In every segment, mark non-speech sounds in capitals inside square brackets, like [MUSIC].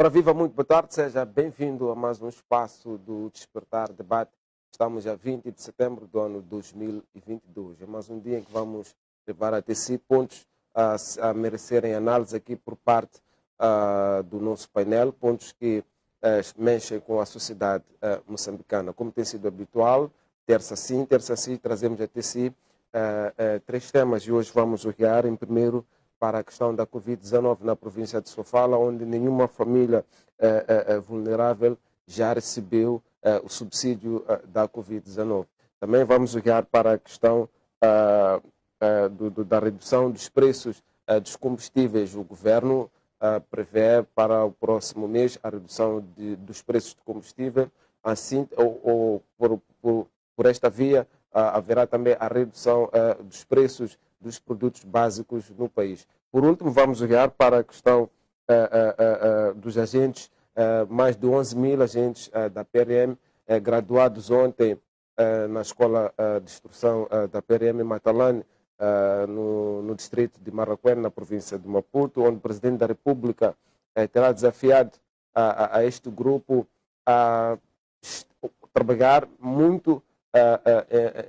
Para Viva, muito boa tarde, seja bem-vindo a mais um espaço do Despertar Debate. Estamos a 20 de setembro do ano 2022. É mais um dia em que vamos levar até si pontos a, a merecerem análise aqui por parte uh, do nosso painel, pontos que uh, mexem com a sociedade uh, moçambicana. Como tem sido habitual, terça sim, terça sim, trazemos até si três temas e hoje vamos olhar em primeiro para a questão da Covid-19 na província de Sofala, onde nenhuma família eh, eh, eh, vulnerável já recebeu o subsídio da Covid-19. Também vamos olhar para a questão do, do, da redução dos preços dos combustíveis. O governo prevê para o próximo mês a redução de, dos preços de combustível. Assim, ou, ou por, por, por, esta via, haverá também a redução dos preços dos produtos básicos no país. Por último, vamos olhar para a questão uh, uh, uh, dos agentes, mais de 11 mil agentes da PRM, graduados ontem na Escola de Instrução da PRM Matalane, no, no, distrito de Marraquém, na província de Maputo, onde o Presidente da República terá desafiado a, a, este grupo a trabalhar muito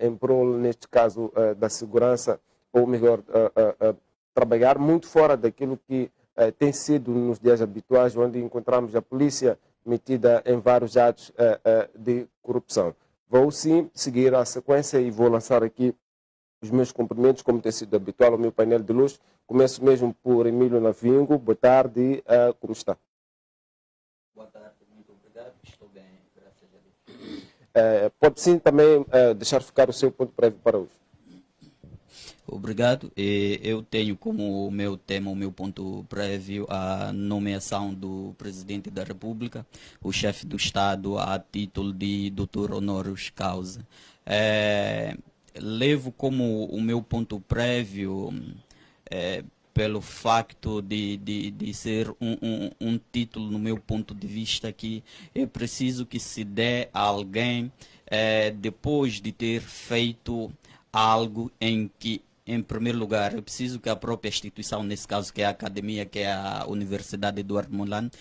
em prol, neste caso, da segurança ou melhor, trabalhar muito fora daquilo que tem sido nos dias habituais, onde encontramos a polícia metida em vários atos de corrupção. Vou sim seguir a sequência e vou lançar aqui os meus cumprimentos, como tem sido habitual, ao meu painel de luz. Começo mesmo por Emílio Navingo. Boa tarde, como está? Boa tarde, muito obrigado. Estou bem, graças a Deus. pode sim também deixar ficar o seu ponto prévio para hoje. Obrigado. Eu tenho como meu tema, o meu ponto prévio, a nomeação do Presidente da República, o chefe do Estado, a título de Dr. Honoris Causa. É, levo como o meu ponto prévio, é, pelo facto de, de, de ser um, um, um, título, no meu ponto de vista, que é preciso que se dê a alguém, é, depois de ter feito algo em que em primeiro lugar, é preciso que a própria instituição, nesse caso que é a academia, que é a Universidade Eduardo Mondlane,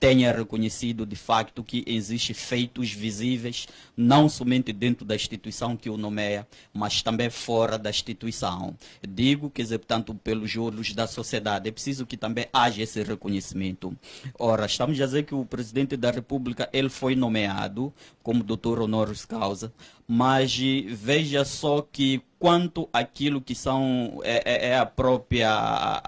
tenha reconhecido de facto que existem feitos visíveis, não somente dentro da instituição que o nomeia, mas também fora da instituição. Digo que, portanto, pelos olhos da sociedade, é preciso que também haja esse reconhecimento. Ora, estamos a dizer que o presidente da República ele foi nomeado como doutor honoris causa, mas veja só que quanto aquilo que são é, é, é a própria a,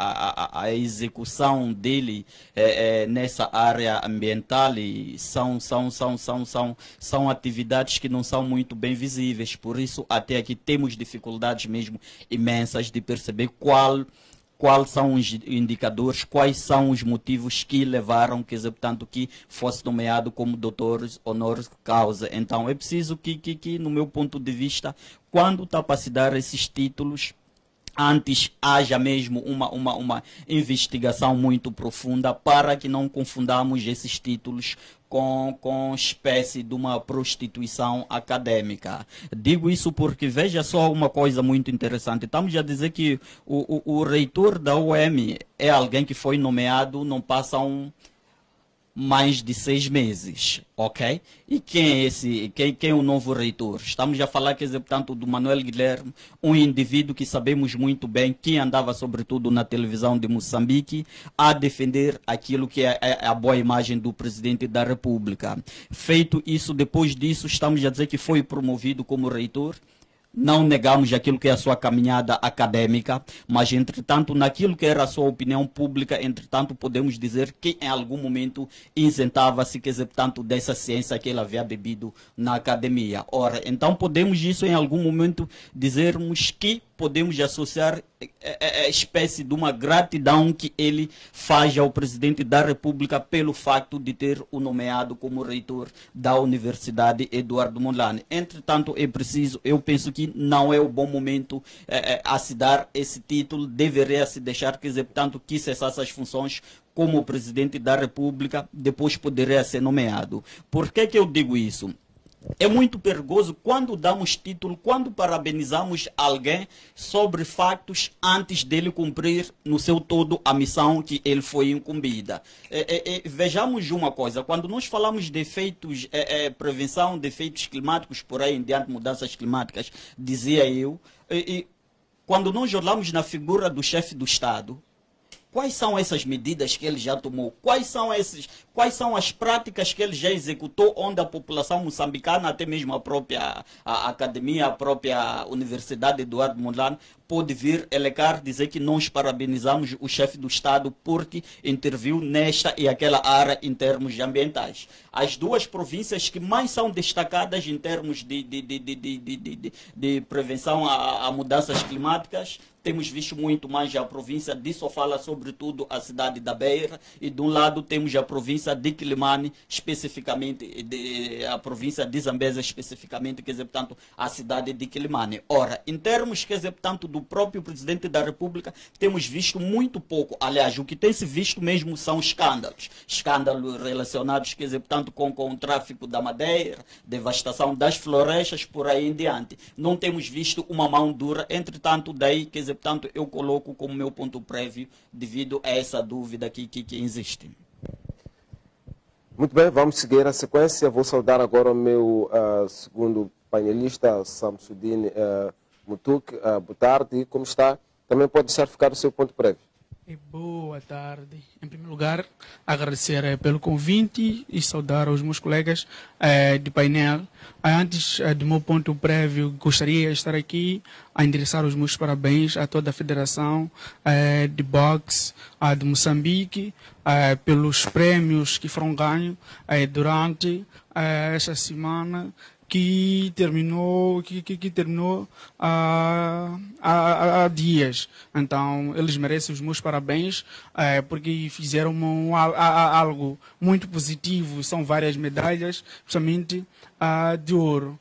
a, a execução dele é, é, nessa área ambiental são, são, são, são, são, são atividades que não são muito bem visíveis. Por isso, até aqui temos dificuldades mesmo imensas de perceber qual quais são os indicadores, quais são os motivos que levaram, dizer, portanto, que fosse nomeado como doutor honoris causa. Então, é preciso que, que, que, no meu ponto de vista, quando está para se dar esses títulos, antes haja mesmo uma, uma, uma investigação muito profunda para que não confundamos esses títulos com, com espécie de uma prostituição acadêmica. Digo isso porque veja só uma coisa muito interessante. Estamos a dizer que o, o, o reitor da UEM é alguém que foi nomeado, não passa um mais de seis meses, ok? E quem é esse, quem, quem é o novo reitor? Estamos a falar, quer dizer, portanto, do Manuel Guilherme, um indivíduo que sabemos muito bem, que andava sobretudo na televisão de Moçambique, a defender aquilo que é, é a boa imagem do presidente da República. Feito isso, depois disso, estamos a dizer que foi promovido como reitor, não negamos aquilo que é a sua caminhada acadêmica, mas, entretanto, naquilo que era a sua opinião pública, entretanto, podemos dizer que em algum momento isentava-se, quer dizer, tanto dessa ciência que ele havia bebido na academia. Ora, então podemos isso em algum momento dizermos que podemos associar a, é, é, é, espécie de uma gratidão que ele faz ao presidente da República pelo facto de ter o nomeado como reitor da Universidade Eduardo Mondlane. Entretanto, é preciso, eu penso que não é o bom momento é, a se dar esse título, deveria se deixar, quer dizer, tanto que cessasse as funções como presidente da República, depois poderia ser nomeado. Por que, que eu digo isso? É muito perigoso quando damos título, quando parabenizamos alguém sobre fatos antes dele cumprir no seu todo a missão que ele foi incumbida. É, é, é, vejamos uma coisa, quando nós falamos de efeitos, é, é, prevenção de efeitos climáticos, por aí em diante, mudanças climáticas, dizia eu, quando nós olhamos na figura do chefe do Estado, Quais são essas medidas que ele já tomou? Quais são esses, quais são as práticas que ele já executou onde a população moçambicana, até mesmo a própria a academia, a própria Universidade Eduardo Mondlane, pode vir elecar dizer que nós parabenizamos o chefe do Estado porque interviu nesta e aquela área em termos ambientais. As duas províncias que mais são destacadas em termos de, de, de, de, de, de, de prevenção a, a mudanças climáticas temos visto muito mais a província de Sofala, sobretudo a cidade da Beira, e de um lado temos a província de Quilimane, especificamente, de, a província de Zambesa, especificamente, quer dizer, portanto, a cidade de Quilimane. Ora, em termos, quer dizer, portanto, do próprio presidente da República, temos visto muito pouco. Aliás, o que tem se visto mesmo são escândalos. Escândalos relacionados, quer dizer, portanto, com, com o tráfico da madeira, devastação das florestas, por aí em diante. Não temos visto uma mão dura, entretanto, daí, quer dizer, portanto, eu coloco como meu ponto prévio devido a essa dúvida que, que, que existe. Muito bem, vamos seguir a sequência. Vou saudar agora o meu uh, segundo painelista, Samsudin uh, Mutuk, uh, boa tarde, como está? Também pode deixar ficar o seu ponto prévio. Boa tarde. Em primeiro lugar, agradecer eh, pelo convite e saudar os meus colegas eh, de painel. Antes eh, do meu ponto prévio, gostaria de estar aqui a endereçar os meus parabéns a toda a Federação eh, de Boxe eh, de Moçambique eh, pelos prêmios que foram ganhos durante esta semana que terminou que, que, que terminou há, há, há, dias. Então eles merecem os meus parabéns é, porque fizeram um, algo muito positivo. São várias medalhas, principalmente uh, de ouro.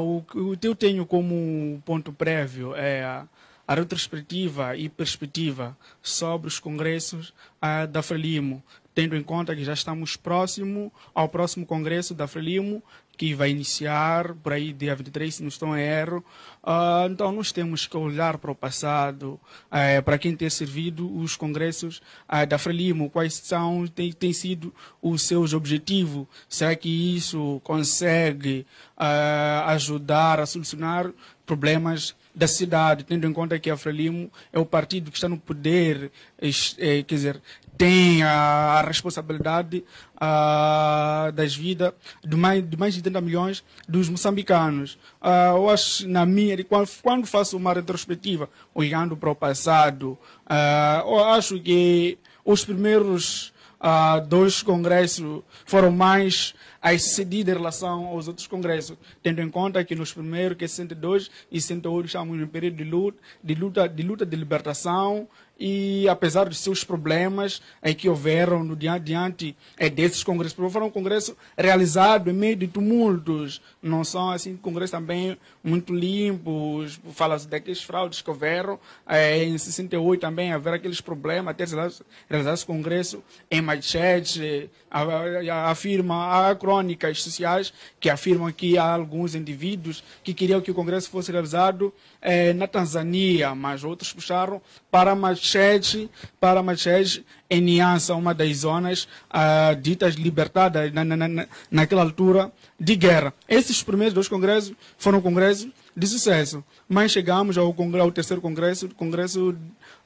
O, que eu tenho como ponto prévio é a, a retrospectiva e perspectiva sobre os congressos da Frelimo, tendo em conta que já estamos próximo ao próximo congresso da Frelimo, que vai iniciar por aí dia 23, se não estou em erro. Uh, então, nós temos que olhar para o passado, uh, para quem tem servido os congressos uh, da Frelimo, quais são, tem, tem sido os seus objetivos. Será que isso consegue ajudar a solucionar problemas da cidade, tendo em conta que a Frelimo é o partido que está no poder, é, quer dizer, tem a, responsabilidade uh, das vidas de mais, de mais de 30 milhões dos moçambicanos. Uh, eu acho, na minha, quando, quando faço uma retrospectiva, olhando para o passado, uh, eu acho que os primeiros dois congressos foram mais excedidos em relação aos outros congressos, tendo em conta que nos primeiros, que é 62 e 68, estamos em um período de luta, de luta, de luta de libertação, e apesar dos seus problemas é, que houveram no diante, diante é, desses congressos, porque foram um congresso realizado em meio de tumultos, não são assim congressos também muito limpos, fala-se daqueles fraudes que houveram, é, em 68 também haver aqueles problemas, até realizar esse congresso em Machete, afirma, há crônicas sociais que afirmam que há alguns indivíduos que queriam que o congresso fosse realizado é, na Tanzânia, mas outros puxaram para Machete, para Machete, em Niança, uma das zonas uh, ditas libertadas na, na, na, naquela altura de guerra. Esses primeiros dois congressos foram congressos de sucesso, mas chegamos ao, ao terceiro congresso, congresso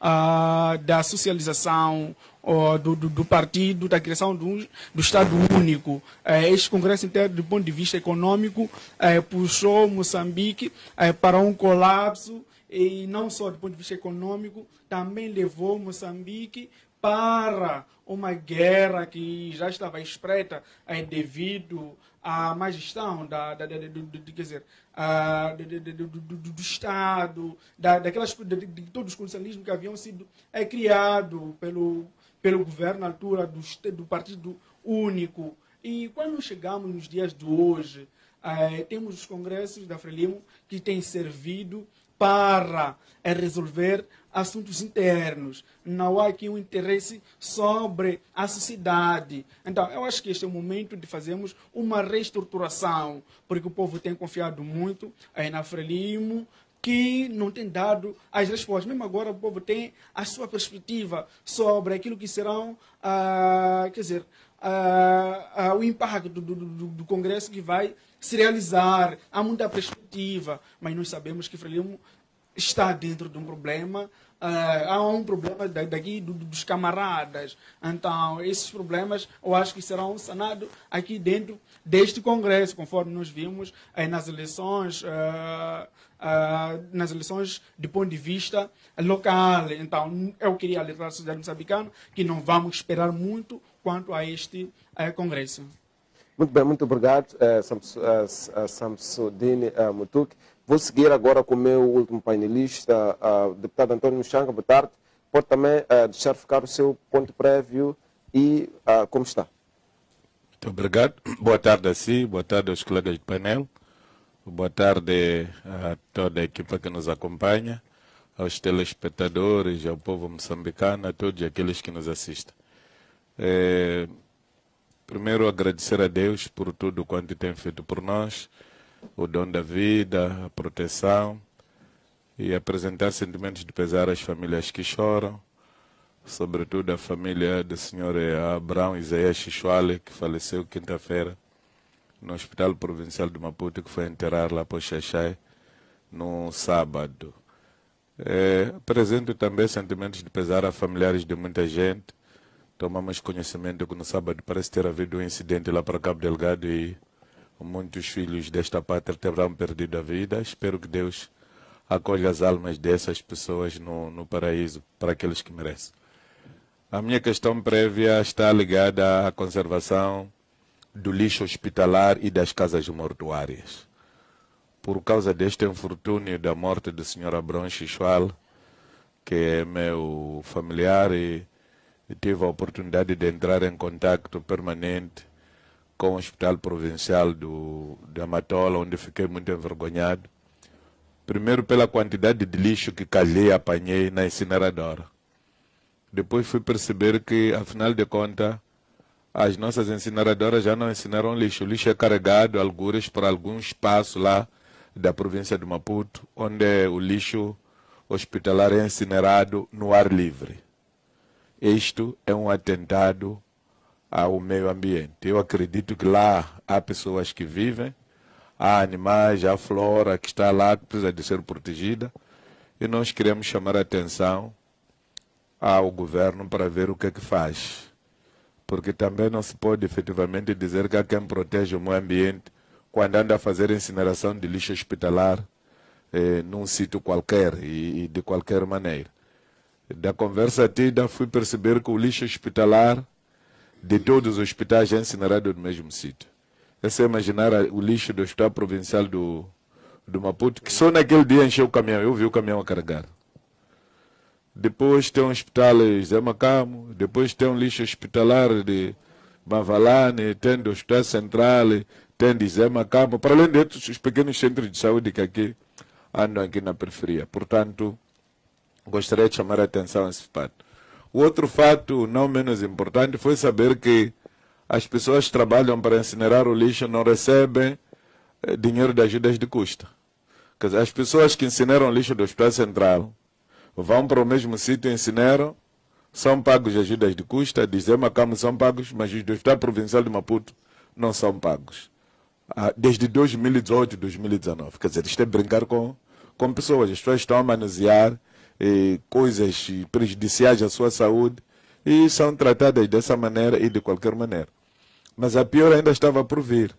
uh, da socialização uh, do, do, do, partido, da criação do, do Estado único. Uh, este congresso, inteiro, do ponto de vista econômico, uh, puxou Moçambique uh, para um colapso e não só do ponto de vista econômico, também levou Moçambique para uma guerra que já estava espreita uh, devido à má gestão da, da, da, do, do, dizer, uh, do, do, do, Estado, da, daquelas, de, de, todos os condicionalismos que haviam sido é, criados pelo, pelo governo na altura do, do Partido Único. E quando chegamos nos dias de hoje, uh, temos os congressos da Frelimo que têm servido para é resolver assuntos internos. Não há aqui um interesse sobre a sociedade. Então, eu acho que este é o momento de fazermos uma reestruturação, porque o povo tem confiado muito aí na Frelimo, que não tem dado as respostas. Mesmo agora o povo tem a sua perspectiva sobre aquilo que serão, ah, quer dizer, ah, ah, o impacto do, do, do, Congresso que vai se realizar. Há muita perspectiva, mas nós sabemos que Frelimo está dentro de um problema Uh, há um problema daqui do, dos camaradas. Então, esses problemas eu acho que serão sanados aqui dentro deste Congresso, conforme nós vimos aí nas eleições, uh, nas eleições de ponto de vista local. Então, eu queria alertar a sociedade moçambicana que não vamos esperar muito quanto a este Congresso. Muito bem, muito obrigado, uh, Samsudine uh, Mutuk. Vou seguir agora com o meu último painelista, uh, deputado Antônio Xanga. Boa tarde. Pode também uh, deixar ficar o seu ponto prévio e uh, como está. Muito obrigado. Boa tarde a si, boa tarde aos colegas do painel, boa tarde a toda a equipa que nos acompanha, aos telespectadores, ao povo moçambicano, a todos aqueles que nos assistem. É, primeiro, agradecer a Deus por tudo quanto tem feito por nós o dom da vida, a proteção e apresentar sentimentos de pesar às famílias que choram, sobretudo a família do senhor Abraão Isaías Xixuale, que faleceu quinta-feira no Hospital Provincial de Maputo, que foi enterrar lá por Xaxai no sábado. É, apresento também sentimentos de pesar a familiares de muita gente. Tomamos conhecimento que no sábado parece ter havido um incidente lá para Cabo Delgado e muitos filhos desta pátria terão perdido a vida. Espero que Deus acolha as almas dessas pessoas no, no paraíso, para aqueles que merecem. A minha questão prévia está ligada à conservação do lixo hospitalar e das casas mortuárias. Por causa deste infortúnio da morte do Sr. Abrão Xixual, que é meu familiar, e tive a oportunidade de entrar em contato permanente com o Hospital Provincial do, de Amatola, onde fiquei muito envergonhado. Primeiro pela quantidade de lixo que calhei apanhei na incineradora. Depois fui perceber que, afinal de contas, as nossas incineradoras já não incineram lixo. O lixo é carregado, algures, para algum espaço lá da província de Maputo, onde o lixo hospitalar é incinerado no ar livre. Isto é um atentado ao meio ambiente. Eu acredito que lá há pessoas que vivem, há animais, há flora que está lá, que precisa de ser protegida, e nós queremos chamar a atenção ao governo para ver o que é que faz. Porque também não se pode efetivamente dizer que há quem protege o meio ambiente quando anda a fazer incineração de lixo hospitalar eh, num sítio qualquer e, e de qualquer maneira. Da conversa tida, fui perceber que o lixo hospitalar de todos os hospitais é incinerado no mesmo sítio. É só imaginar o lixo do Hospital Provincial do, do Maputo, que só naquele dia encheu o caminhão. Eu vi o caminhão a carregar. Depois tem um hospital Zé Macamo, depois tem um lixo hospitalar de Mavalane, tem do Hospital Central, tem de Zé Macamo, para além de os pequenos centros de saúde que aqui andam aqui na periferia. Portanto, gostaria de chamar a atenção a esse fato. O outro fato, não menos importante, foi saber que as pessoas que trabalham para incinerar o lixo não recebem eh, dinheiro de ajudas de custo. Quer dizer, as pessoas que incineram lixo do Hospital Central vão para o mesmo sítio e incineram, são pagos de ajudas de custa, dizer Macamo são pagos, mas os do Hospital Provincial de Maputo não são pagos. Ah, desde 2018, 2019. Quer dizer, isto é brincar com, com pessoas. As pessoas estão a manusear eh, coisas prejudiciais à sua saúde e são tratadas dessa maneira e de qualquer maneira. Mas a pior ainda estava por vir.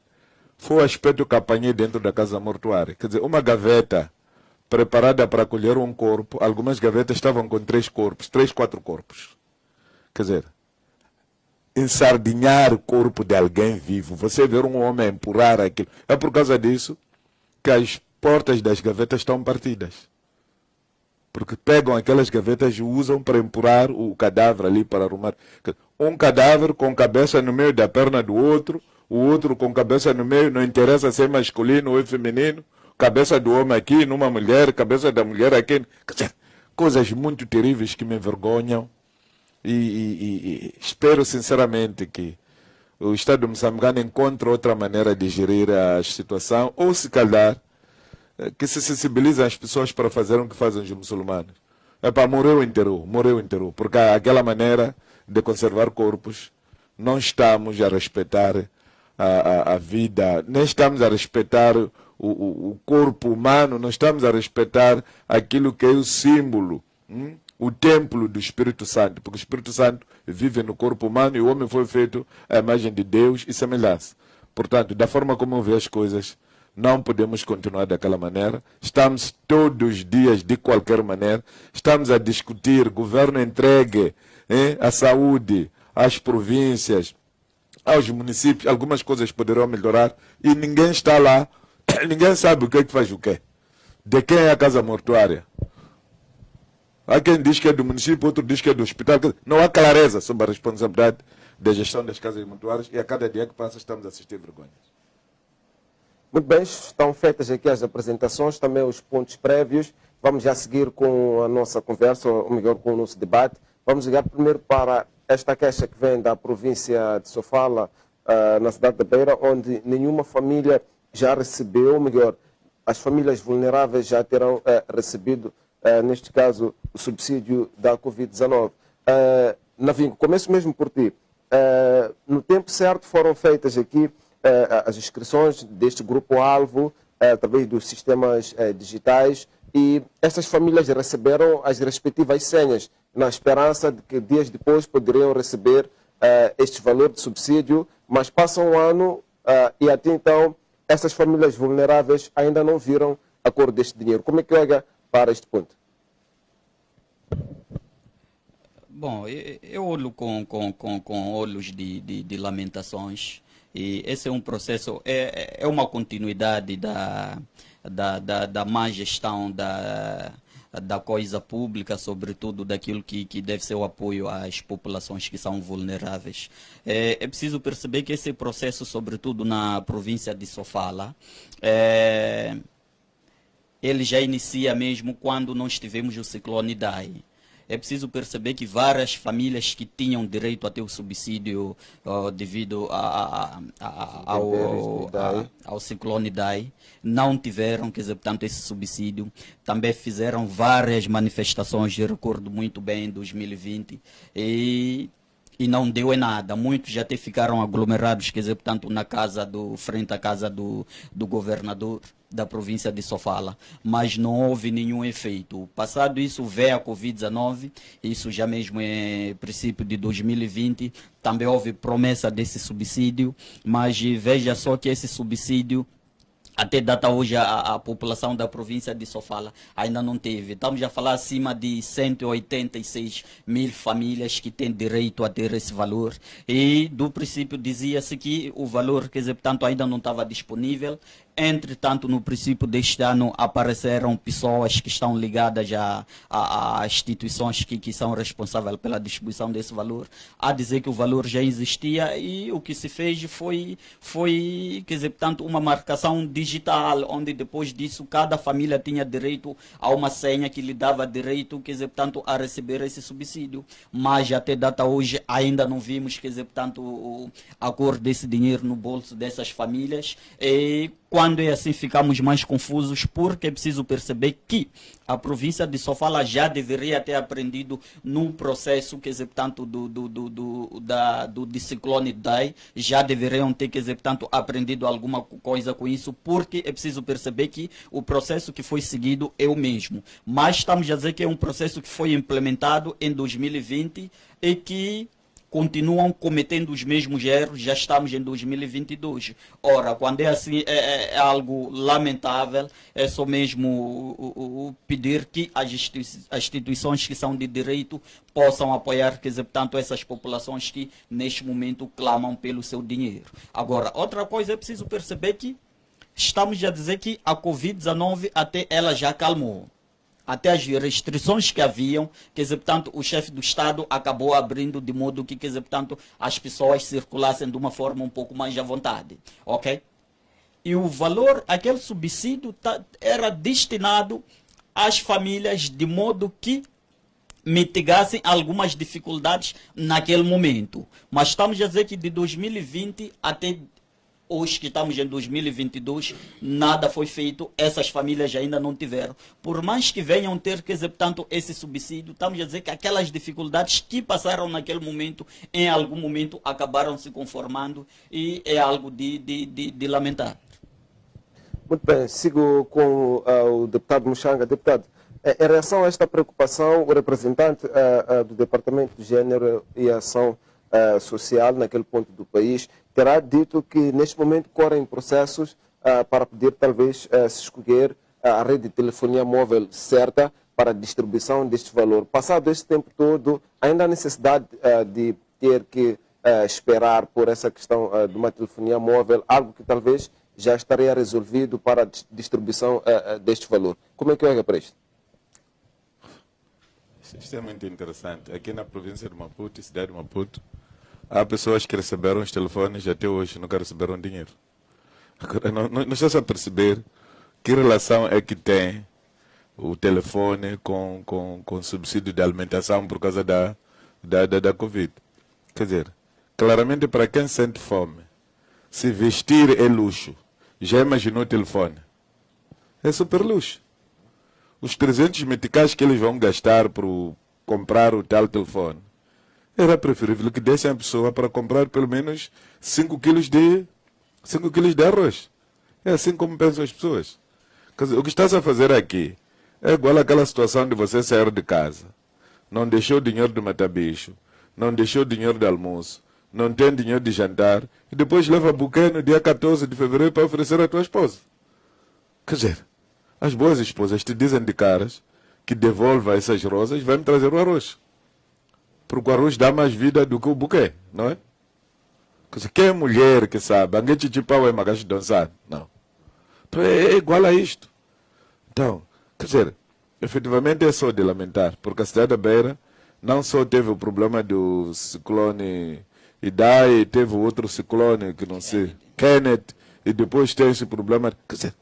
Foi o aspecto que apanhei dentro da casa mortuária. Quer dizer, uma gaveta preparada para acolher um corpo, algumas gavetas estavam com três corpos, três, quatro corpos. Quer dizer, ensardinhar o corpo de alguém vivo, você ver um homem empurrar aquilo. É por causa disso que as portas das gavetas estão partidas porque pegam aquelas gavetas e usam para empurrar o cadáver ali para arrumar. Um cadáver com cabeça no meio da perna do outro, o outro com cabeça no meio, não interessa se é masculino ou é feminino, cabeça do homem aqui numa mulher, cabeça da mulher aqui. Coisas muito terríveis que me envergonham. E, e, e, espero sinceramente que o Estado moçambicano encontre outra maneira de gerir a situação, ou se calhar que se sensibilizem as pessoas para fazer o que fazem os muçulmanos. É para morrer inteiro, morrer inteiro, porque aquela maneira de conservar corpos, não estamos a respeitar a, a, a vida, nem estamos a respeitar o, o, o, corpo humano, não estamos a respeitar aquilo que é o símbolo, hum? o templo do Espírito Santo, porque o Espírito Santo vive no corpo humano e o homem foi feito à imagem de Deus e semelhança. Portanto, da forma como eu vejo as coisas, não podemos continuar daquela maneira. Estamos todos os dias, de qualquer maneira, estamos a discutir governo entregue hein, a saúde às províncias, aos municípios. Algumas coisas poderão melhorar e ninguém está lá, [COUGHS] ninguém sabe o que, é que faz o quê. De quem é a casa mortuária? Há quem diz que é do município, outro diz que é do hospital. Não há clareza sobre a responsabilidade da gestão das casas mortuárias e a cada dia que passa estamos a assistir vergonhas. Muito bem, estão feitas aqui as apresentações, também os pontos prévios. Vamos já seguir com a nossa conversa, ou melhor, com o nosso debate. Vamos ligar primeiro para esta queixa que vem da província de Sofala, uh, na cidade de Beira, onde nenhuma família já recebeu, ou melhor, as famílias vulneráveis já terão uh, recebido, uh, neste caso, o subsídio da Covid-19. Uh, Navinho, começo mesmo por ti. no tempo certo foram feitas aqui eh, as inscrições deste grupo-alvo eh, através dos sistemas eh, digitais e essas famílias receberam as respectivas senhas na esperança de que dias depois poderiam receber este valor de subsídio, mas passa um ano e até então essas famílias vulneráveis ainda não viram a cor deste dinheiro. Como é que olha para este ponto? Bom, eu olho com, com, com, com olhos de, de, de lamentações e esse é um processo, é, é uma continuidade da, da, da, da má gestão da, da coisa pública, sobretudo daquilo que, que deve ser o apoio às populações que são vulneráveis. É, é preciso perceber que esse processo, sobretudo na província de Sofala, é, ele já inicia mesmo quando nós tivemos o ciclone Dai é preciso perceber que várias famílias que tinham direito a ter o subsídio devido a, a, a, ao, ao ciclone Dai não tiveram, quer dizer, portanto, esse subsídio. Também fizeram várias manifestações, eu recordo muito bem, em 2020, e e não deu em nada. Muitos já até ficaram aglomerados, quer dizer, portanto, na casa do, frente à casa do, do governador da província de Sofala, mas não houve nenhum efeito. Passado isso, veio a Covid-19, isso já mesmo é princípio de 2020, também houve promessa desse subsídio, mas veja só que esse subsídio até data hoje a, a, população da província de Sofala ainda não teve. Estamos a falar acima de 186 mil famílias que têm direito a ter esse valor. E do princípio dizia-se que o valor, quer dizer, portanto, ainda não estava disponível. Entretanto, no princípio deste ano, apareceram pessoas que estão ligadas a, a, a instituições que, que são responsáveis pela distribuição desse valor, a dizer que o valor já existia e o que se fez foi, foi quer dizer, portanto, uma marcação digital, onde depois disso cada família tinha direito a uma senha que lhe dava direito, quer dizer, portanto, a receber esse subsídio. Mas até data hoje ainda não vimos, quer dizer, portanto, a cor desse dinheiro no bolso dessas famílias. E quando é assim, ficamos mais confusos, porque é preciso perceber que a província de Sofala já deveria ter aprendido no processo, dizer, portanto, do, do, do, do, da, do de ciclone Dai, já deveriam ter, dizer, portanto, aprendido alguma coisa com isso, porque é preciso perceber que o processo que foi seguido é o mesmo. Mas estamos a dizer que é um processo que foi implementado em 2020 e que continuam cometendo os mesmos erros, já estamos em 2022. Ora, quando é assim, é, é, é algo lamentável, é só mesmo o, o, pedir que as, instituições que são de direito possam apoiar, quer dizer, portanto, essas populações que neste momento clamam pelo seu dinheiro. Agora, outra coisa é preciso perceber que estamos a dizer que a Covid-19 até ela já calmou até as restrições que haviam, dizer, portanto, o chefe do Estado acabou abrindo de modo que, dizer, portanto, as pessoas circulassem de uma forma um pouco mais à vontade, ok? e o valor, aquele subsídio tá, era destinado às famílias de modo que mitigassem algumas dificuldades naquele momento. Mas estamos a dizer que de 2020 até hoje que estamos em 2022, nada foi feito, essas famílias ainda não tiveram. Por mais que venham ter que executar esse subsídio, estamos a dizer que aquelas dificuldades que passaram naquele momento, em algum momento acabaram se conformando e é algo de, de, de, de lamentar. Muito bem, sigo com uh, o deputado Muxanga. Deputado, eh, em relação a esta preocupação, o representante uh, uh, do Departamento de Gênero e Ação Social naquele ponto do país terá dito que neste momento correm processos para poder talvez se escolher a rede de telefonia móvel certa para a distribuição deste valor. Passado este tempo todo, ainda há necessidade de ter que esperar por essa questão de uma telefonia móvel, algo que talvez já estaria resolvido para a distribuição deste valor. Como é que olha para isto? Isto é muito interessante. Aqui na província de Maputo, cidade de Maputo, há pessoas que receberam os telefones e até hoje nunca receberam dinheiro. Agora, não, não, não está a perceber que relação é que tem o telefone com, com, com subsídio de alimentação por causa da, da, da, da Covid. Quer dizer, claramente para quem sente fome, se vestir é luxo. Já imaginou o telefone? É super luxo os 300 meticais que eles vão gastar para comprar o tal telefone, era preferível que dessem a pessoa para comprar pelo menos 5 quilos de 5 quilos de arroz. É assim como pensam as pessoas. Quer dizer, o que estás a fazer aqui é igual àquela situação de você sair de casa. Não deixou dinheiro de matar bicho, não deixou dinheiro de almoço, não tem dinheiro de jantar, e depois leva buquê no dia 14 de fevereiro para oferecer à tua esposa. Quer dizer, as boas esposas te dizem de caras que devolva essas rosas e vai me trazer o arroz. Porque o arroz dá mais vida do que o buquê, não é? Quem é mulher que sabe? Alguém te tipo é magacho dançar? Não. Então é igual a isto. Então, quer dizer, efetivamente é só de lamentar, porque a cidade da Beira não só teve o problema do ciclone Idai, teve outro ciclone que não sei, Kenneth, e depois teve esse problema. Quer dizer,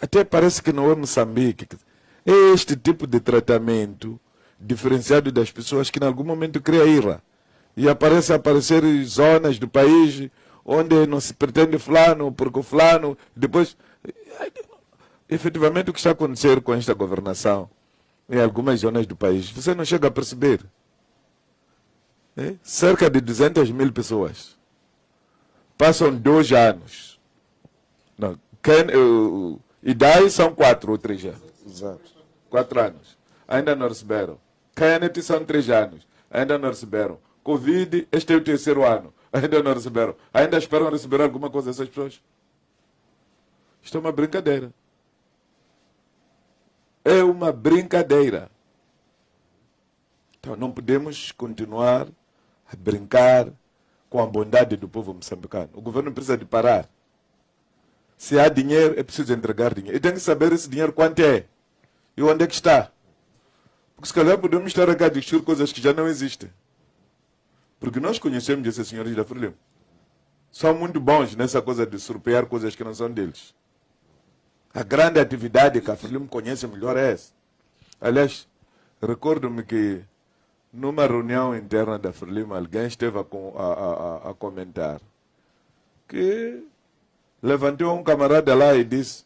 até parece que não é Moçambique. É este tipo de tratamento diferenciado das pessoas que em algum momento cria ira. E aparece aparecer zonas do país onde não se pretende fulano, porque o fulano, depois... Efetivamente o que está acontecendo com esta governação em algumas zonas do país, você não chega a perceber. É? Cerca de 200 mil pessoas passam dois anos. Não, quem, uh, e daí são quatro ou três anos. Exato. Quatro anos. Ainda não receberam. Kennedy são três anos. Ainda não receberam. Covid, este é o terceiro ano. Ainda não receberam. Ainda esperam receber alguma coisa dessas pessoas? Isto é uma brincadeira. É uma brincadeira. Então não podemos continuar a brincar com a bondade do povo moçambicano. O governo precisa de parar. Se há dinheiro, é preciso entregar dinheiro. E tem que saber esse dinheiro quanto é e onde é que está. Se calhar podemos estar aqui a discutir coisas que já não existem. Porque nós conhecemos esses senhores da Frelimo. São muito bons nessa coisa de surpear coisas que não são deles. A grande atividade que a Frelimo conhece melhor é essa. Aliás, recordo-me que numa reunião interna da Frelimo, alguém esteve a, a, a, a comentar que levantou um camarada lá e disse,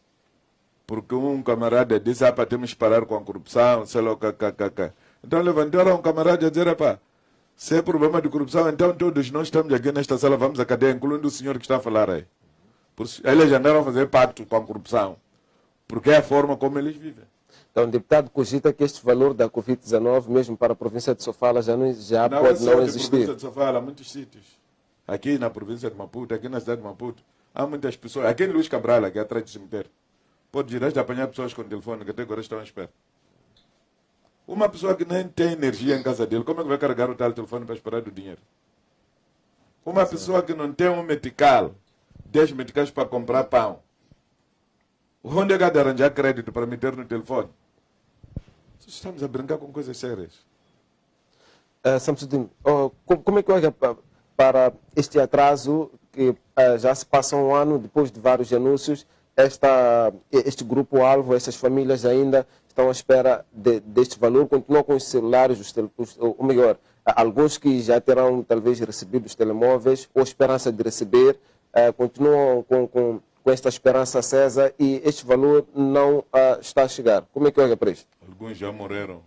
porque um camarada disse, ah, para temos que parar com a corrupção, sei lá, kkk. Então levantou lá um camarada a dizer, pá, se é problema de corrupção, então todos nós estamos aqui nesta sala, vamos à cadeia, incluindo o senhor que está a falar aí. Eles andaram a fazer pacto com a corrupção, porque é a forma como eles vivem. Então, o deputado cogita que este valor da Covid-19, mesmo para a província de Sofala, já, não, já não, pode é não existir. Na província de Sofala, há muitos sítios. Aqui na província de Maputo, aqui na cidade de Maputo, Há muitas pessoas. Aquele Luís Cabral, aqui atrás do cemitério, pode girar de apanhar pessoas com telefone que até agora estão à espera. Uma pessoa que nem tem energia em casa dele, como é que vai carregar o tal telefone para esperar do dinheiro? Uma pessoa que não tem um metical, 10 meticais para comprar pão. Onde é que de arranjar crédito para meter no telefone? Estamos a brincar com coisas sérias. Uh, Samsudin, oh, como é que olha para este atraso que uh, já se passa um ano depois de vários anúncios, esta, este grupo-alvo, estas famílias ainda estão à espera de, deste valor, continuam com os celulares, os, os, ou melhor, alguns que já terão talvez recebido os telemóveis ou esperança de receber, uh, continuam com, com, com, esta esperança acesa e este valor não uh, está a chegar. Como é que olha para isto? Alguns já morreram,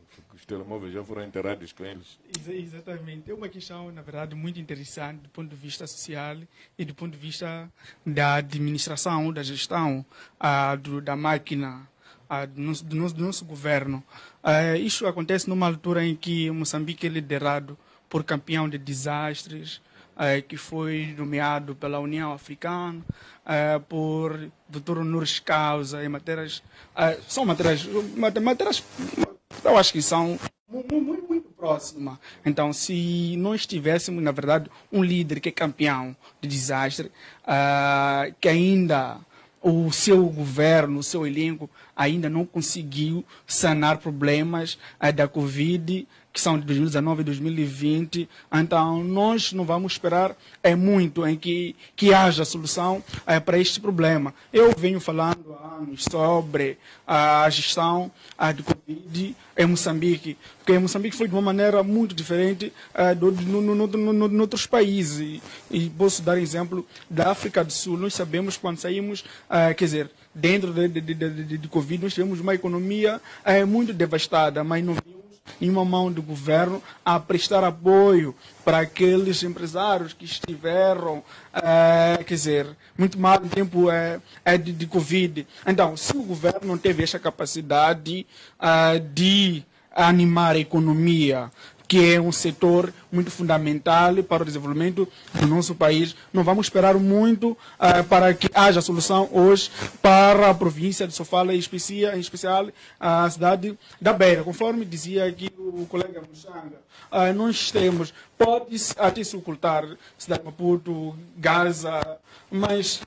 telemóveis já foram enterrados com eles. Exatamente. É uma questão, na verdade, muito interessante do ponto de vista social e do ponto de vista da administração, da gestão uh, do, da máquina do nosso, do, nosso, do, nosso, governo. Uh, isso acontece numa altura em que Moçambique é liderado por campeão de desastres, uh, que foi nomeado pela União Africana, uh, por Dr. Honores Causa, em matérias. são matérias, matérias. Eu acho que são muito, muito, muito próximas. Então, se nós tivéssemos, na verdade, um líder que é campeão de desastre, que ainda o seu governo, o seu elenco ainda não conseguiu sanar problemas eh, da Covid que são de 2019 e 2020. Então, nós não vamos esperar é muito em que, que haja solução é, para este problema. Eu venho falando há anos sobre a gestão a, de Covid em Moçambique, porque Moçambique foi de uma maneira muito diferente é, do, no, no, no, no, no, outros países. E, e, posso dar exemplo da África do Sul. Nós sabemos quando saímos, é, quer dizer, dentro de, de, de, de, de Covid, nós tivemos uma economia é, muito devastada, mas não vimos em uma mão do governo a prestar apoio para aqueles empresários que estiveram, é, quer dizer, muito mal em tempo é, é de, de, Covid. Então, se o governo não teve essa capacidade é, de animar a economia, que é um setor muito fundamental para o desenvolvimento do nosso país. Não vamos esperar muito uh, para que haja solução hoje para a província de Sofala, em especial, em especial a cidade da Beira. Conforme dizia aqui o colega Muxanga, uh, nós temos, pode até se ocultar cidade de Maputo, Gaza, mas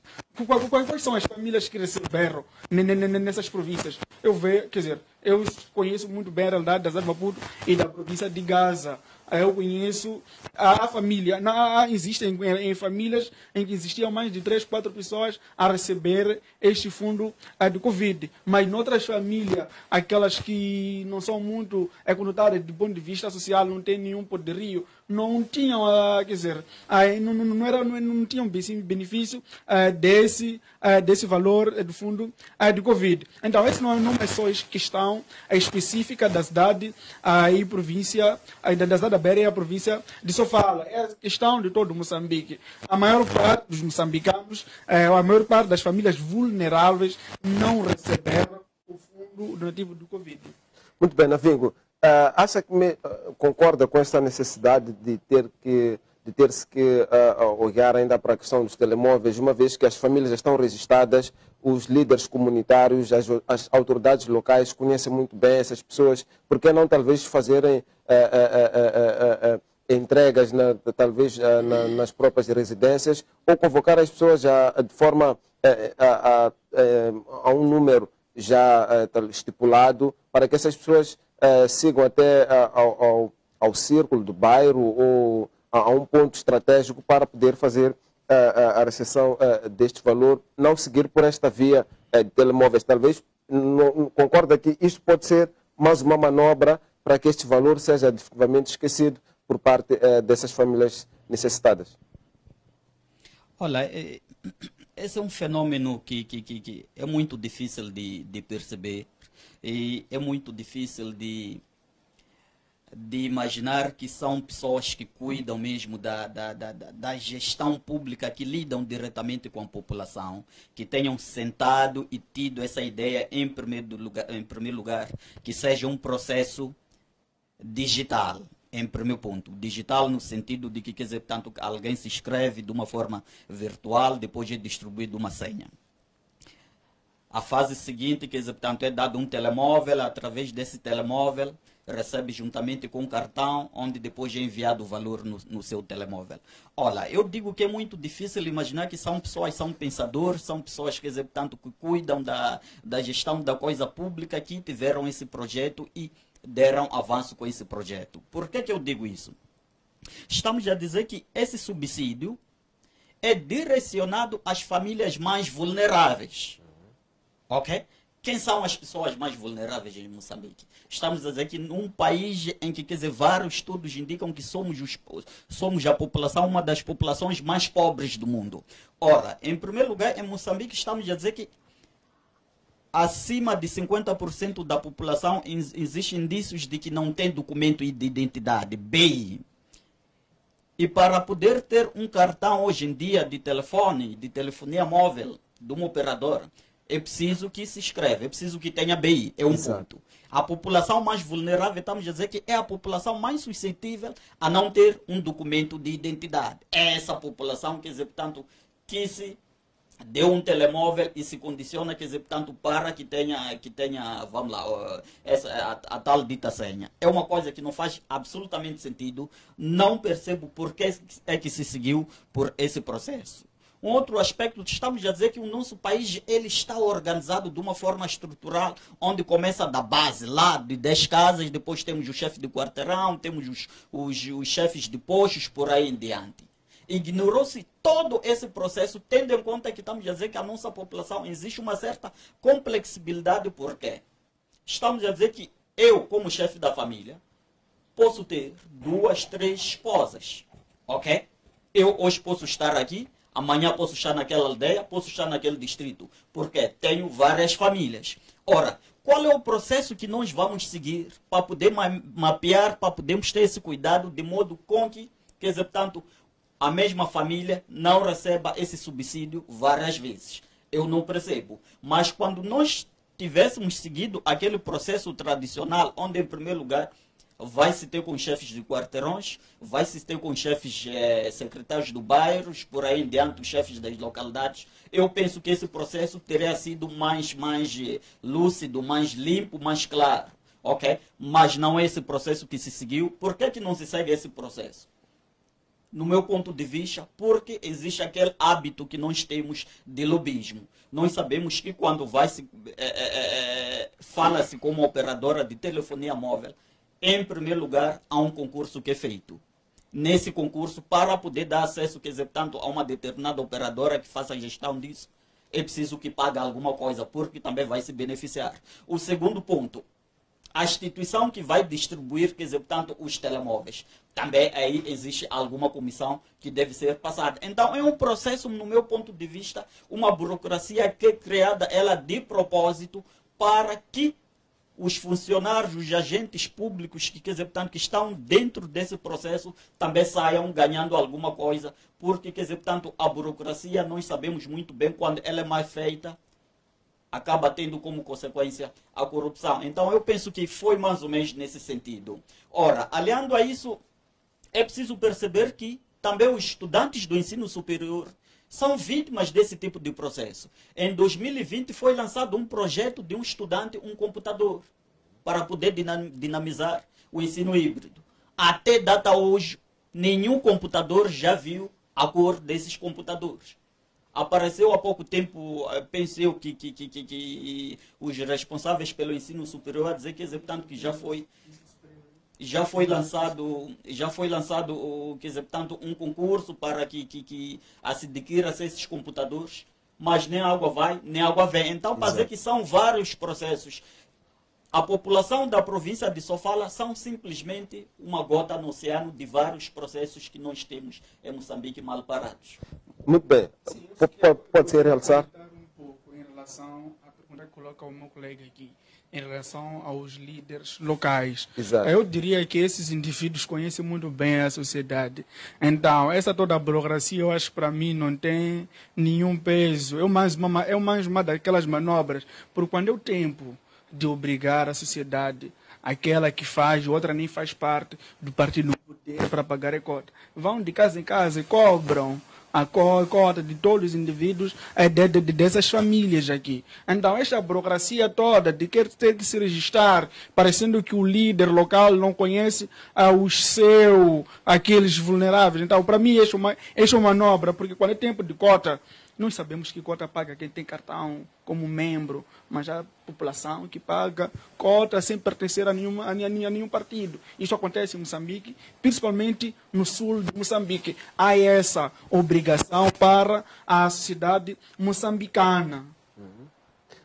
quais são as famílias que receberam nessas províncias? Eu vejo, quer dizer, eu conheço muito bem a realidade da cidade de Maputo e da província de Gaza. Eu conheço a, família. Não, existem em, famílias em que existiam mais de três, quatro pessoas a receber este fundo uh, de Covid. Mas noutras famílias, aquelas que não são muito conotadas do ponto de vista social, não têm nenhum poderio, não tinham, uh, quer dizer, uh, não, não, não, era, não, não tinham benefício uh, desse, desse valor do fundo de Covid. Então, essa não, não é só questão específica da cidade e província, da cidade da Beira e a província de Sofala. É questão de todo Moçambique. A maior parte dos moçambicanos, a maior parte das famílias vulneráveis não receberam o fundo donativo do Covid. Muito bem, Navingo. Uh, acha que me, uh, concorda com essa necessidade de ter que de ter-se que uh, olhar ainda para a questão dos telemóveis, uma vez que as famílias estão registradas, os líderes comunitários, as, as autoridades locais conhecem muito bem essas pessoas, por que não talvez fazerem entregas na, talvez na, nas próprias residências ou convocar as pessoas de forma a, a, a um número já estipulado para que essas pessoas uh, sigam até uh, ao, ao, ao, círculo do bairro ou a, a, um ponto estratégico para poder fazer uh, a recepção deste valor, não seguir por esta via de telemóveis. Talvez não, concorda que isto pode ser mais uma manobra para que este valor seja definitivamente esquecido por parte dessas famílias necessitadas? Olha, esse é um fenômeno que, que, que, que é muito difícil de, de perceber e é muito difícil de, de imaginar que são pessoas que cuidam mesmo da, da, da, da gestão pública, que lidam diretamente com a população, que tenham sentado e tido essa ideia em primeiro lugar, em primeiro lugar que seja um processo digital em primeiro ponto. Digital no sentido de que, quer dizer, tanto alguém se inscreve de uma forma virtual, depois é distribuído uma senha. A fase seguinte, dizer, portanto, é dado um telemóvel, através desse telemóvel, recebe juntamente com o cartão, onde depois é enviado o valor no, no, seu telemóvel. Olha, eu digo que é muito difícil imaginar que são pessoas, são pensadores, são pessoas dizer, portanto, que cuidam da, da gestão da coisa pública, que tiveram esse projeto e deram avanço com esse projeto. Por que, que eu digo isso? Estamos a dizer que esse subsídio é direcionado às famílias mais vulneráveis. Ok? Quem são as pessoas mais vulneráveis em Moçambique? Estamos a dizer que num país em que, quer dizer, vários estudos indicam que somos, os, somos a população, uma das populações mais pobres do mundo. Ora, em primeiro lugar, em Moçambique estamos a dizer que acima de 50% da população existem indícios de que não tem documento de identidade, BI. E para poder ter um cartão hoje em dia de telefone, de telefonia móvel, de uma operadora, é preciso que se inscreva, é preciso que tenha BI, é um Exato. ponto. A população mais vulnerável, estamos a dizer que é a população mais suscetível a não ter um documento de identidade. É essa população, quer dizer, portanto, que se deu um telemóvel e se condiciona, quer dizer, portanto, para que tenha, que tenha vamos lá, essa, a, a, tal dita senha. É uma coisa que não faz absolutamente sentido. Não percebo por que é que se seguiu por esse processo. Outro aspecto, estamos a dizer que o nosso país ele está organizado de uma forma estrutural, onde começa da base, lá de 10 casas, depois temos o chefe de quarteirão, temos os, os, os chefes de postos, por aí em diante. Ignorou-se todo esse processo, tendo em conta que estamos a dizer que a nossa população existe uma certa complexibilidade, por quê? Estamos a dizer que eu, como chefe da família, posso ter duas, três esposas, ok? Eu hoje posso estar aqui, Amanhã posso estar naquela aldeia, posso estar naquele distrito, porque tenho várias famílias. Ora, qual é o processo que nós vamos seguir para poder ma mapear, para podermos ter esse cuidado, de modo com que, quer dizer, portanto, a mesma família não receba esse subsídio várias vezes? Eu não percebo. Mas quando nós tivéssemos seguido aquele processo tradicional, onde, em primeiro lugar, vai se ter com chefes de quarteirões, vai se ter com chefes eh, secretários do bairros, por aí em diante, os chefes das localidades. Eu penso que esse processo teria sido mais, mais eh, lúcido, mais limpo, mais claro, ok? Mas não é esse processo que se seguiu. Por que, que não se segue esse processo? no meu ponto de vista, porque existe aquele hábito que nós temos de lobismo. Nós sabemos que quando vai se é, é, é, fala-se como operadora de telefonia móvel, em primeiro lugar, há um concurso que é feito. Nesse concurso, para poder dar acesso, quer dizer, tanto a uma determinada operadora que faça a gestão disso, é preciso que pague alguma coisa, porque também vai se beneficiar. O segundo ponto, a instituição que vai distribuir, quer dizer, tanto os telemóveis, também aí existe alguma comissão que deve ser passada. Então, é um processo, no meu ponto de vista, uma burocracia que é criada ela de propósito para que os funcionários, os agentes públicos que, quer dizer, portanto, que estão dentro desse processo também saiam ganhando alguma coisa, porque, quer dizer, portanto, a burocracia, nós sabemos muito bem, quando ela é mais feita, acaba tendo como consequência a corrupção. Então, eu penso que foi mais ou menos nesse sentido. Ora, aliando a isso, é preciso perceber que também os estudantes do ensino superior são vítimas desse tipo de processo. Em 2020 foi lançado um projeto de um estudante, um computador, para poder dinamizar o ensino híbrido. Até data hoje, nenhum computador já viu a cor desses computadores. Apareceu há pouco tempo, eh, pensei que, que, que, que, os responsáveis pelo ensino superior a dizer que, portanto, que já foi já foi lançado já foi lançado quer dizer, portanto, um concurso para que, que, que se adquira esses computadores mas nem água vai nem água vem. Então para dizer que são vários processos. A população da província de Sofala são simplesmente uma gota no oceano de vários processos que nós temos em Moçambique mal parados. Muito bem. Sim, pode, pode ser realçar? um pouco em relação à pergunta que coloca o meu colega aqui em relação aos líderes locais. Exato. Eu diria que esses indivíduos conhecem muito bem a sociedade. Então, essa toda a burocracia, eu acho que para mim não tem nenhum peso. É mais uma, é mais uma daquelas manobras, porque quando eu tempo de obrigar a sociedade, aquela que faz, outra nem faz parte do partido poder para pagar a cota, vão de casa em casa e cobram a cota de todos os indivíduos é de, de, dessas famílias aqui. Então, esta burocracia toda de querer ter que se registrar, parecendo que o líder local não conhece ah, os seus, aqueles vulneráveis. Então, para mim, isso é uma, é uma manobra, porque quando é tempo de cota, Nós sabemos que cota paga quem tem cartão como membro, mas a população que paga cota sem pertencer a, nenhuma, a, nenhum partido. Isso acontece em Moçambique, principalmente no sul de Moçambique. Há essa obrigação para a sociedade moçambicana.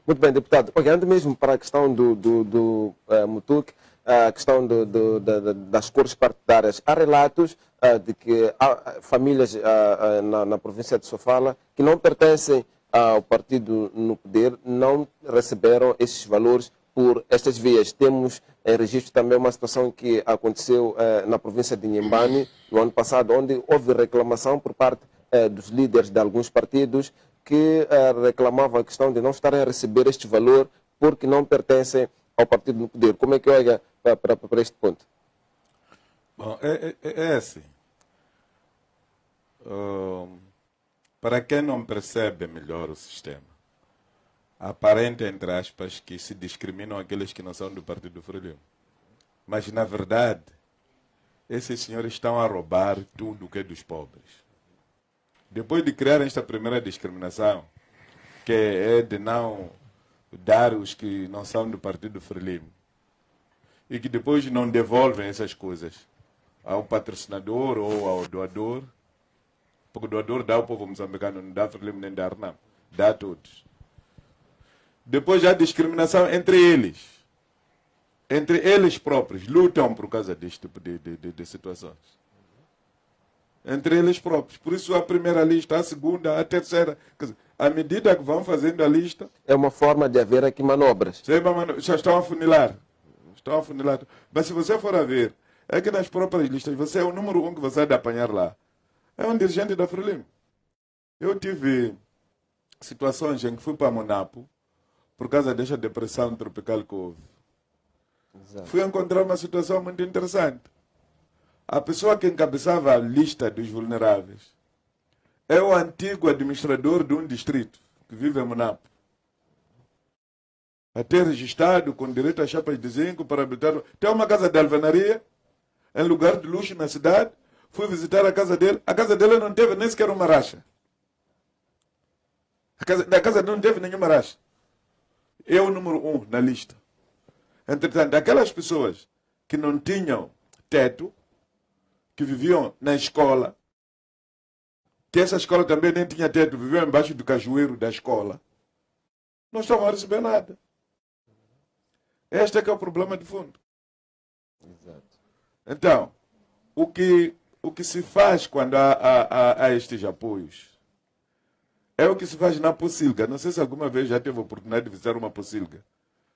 Muito bem, deputado. Olhando mesmo para a questão do, do, do uh, Mutuque, a questão do, do, da, das cores partidárias. Há relatos uh, de que há famílias uh, uh, na, na, província de Sofala que não pertencem ao partido no poder, não receberam esses valores por estas vias. Temos em registro também uma situação que aconteceu na província de Nhembane no ano passado, onde houve reclamação por parte dos líderes de alguns partidos que reclamavam a questão de não estarem a receber este valor porque não pertencem ao partido no poder. Como é que olha para, este ponto? Bom, é, é, é assim. Uh, para quem não percebe melhor o sistema, aparenta, entre aspas, que se discriminam aqueles que não são do Partido Frelimo. Mas, na verdade, esses senhores estão a roubar tudo que é dos pobres. Depois de criar esta primeira discriminação, que é de não dar os que não são do Partido Frelimo, e que depois não devolvem essas coisas ao patrocinador ou ao doador, porque o doador dá ao povo moçambicano, não dá Frelimo nem dá Arnam, dá a todos. Depois há discriminação entre eles. Entre eles próprios, lutam por causa deste tipo de, de, de, de situações. Entre eles próprios. Por isso a primeira lista, a segunda, a terceira. Dizer, à medida que vão fazendo a lista. É uma forma de haver aqui manobras. Já estão a funilar estão afunilados. Mas se você for a ver, é que nas próprias listas, você é o número um que você de apanhar lá. É um dirigente da Frelimo. Eu tive situações em que fui para Monapo por causa desta depressão tropical que houve. Exato. Fui encontrar uma situação muito interessante. A pessoa que encabeçava a lista dos vulneráveis é o antigo administrador de um distrito que vive em Monapo até registrado com direito a chapas de zinco para habitar. Tem uma casa de alvenaria, em lugar de luxo na cidade. Fui visitar a casa dele. A casa dele não teve nem sequer uma racha. A casa, da casa não teve nenhuma racha. Eu, número um na lista. Entretanto, aquelas pessoas que não tinham teto, que viviam na escola, que essa escola também nem tinha teto, viviam embaixo do cajueiro da escola, não estavam a receber nada. Este é que é o problema de fundo. Exato. Então, o que, o que se faz quando há, há, há estes apoios é o que se faz na pocilga. Não sei se alguma vez já teve a oportunidade de visitar uma pocilga.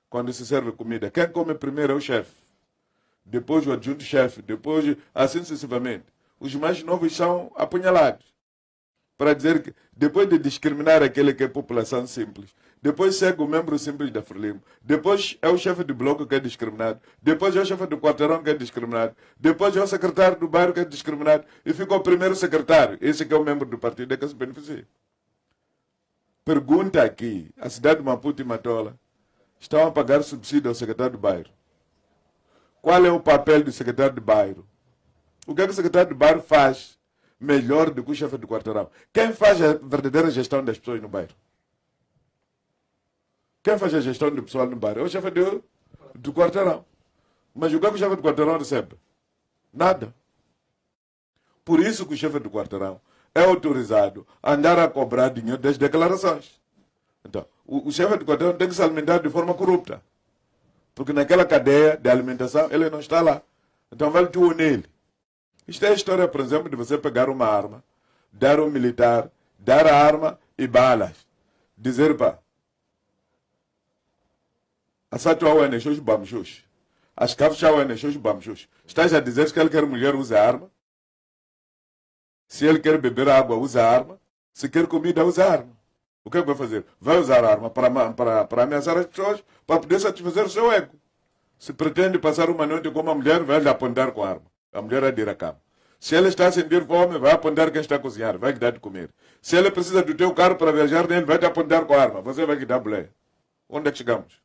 Quando se serve comida. Quem come primeiro é o chefe. Depois o adjunto-chefe. Depois, assim sucessivamente. Os mais novos são apunhalados. Para dizer que, depois de discriminar aquele que é população simples, depois segue o membro simples da Frelimo, depois é o chefe de bloco que é discriminado, depois é o chefe do quarteirão que é discriminado, depois é o secretário do bairro que é discriminado e fica o primeiro secretário, esse que é o membro do partido é que se beneficia. Pergunta aqui, a cidade de Maputo e Matola estão a pagar subsídio ao secretário do bairro. Qual é o papel do secretário de bairro? O que, é que o secretário de bairro faz melhor do que o chefe do quarteirão? Quem faz a verdadeira gestão das pessoas no bairro? Quem faz a gestão do pessoal no bairro é o chefe do, do quarteirão. Mas o que, é que o chefe do quarteirão recebe? Nada. Por isso que o chefe do quarteirão é autorizado a andar a cobrar dinheiro das declarações. Então, o, o chefe do quarteirão tem que se alimentar de forma corrupta. Porque naquela cadeia de alimentação ele não está lá. Então vale tu nele. Isto é a história, por exemplo, de você pegar uma arma, dar um militar, dar a arma e balas. Dizer, pá, Asatu awane shosh bam shosh. Ascaf shawane shosh bam shosh. Estás a dizer que ele quer mulher usa arma? Se ele quer beber água, usa arma. Se quer comida, usa arma. O que, é que vai fazer? Vai usar arma para, para, para ameaçar as pessoas, para poder satisfazer o seu ego. Se pretende passar uma noite com uma mulher, vai lhe apontar com arma. A mulher é de cama. Se ele está a sentir fome, vai apontar quem está a cozinhar, vai lhe dar de comer. Se ele precisa do teu carro para viajar nele, vai te apontar com arma. Você vai lhe dar boleia. Onde é que chegamos?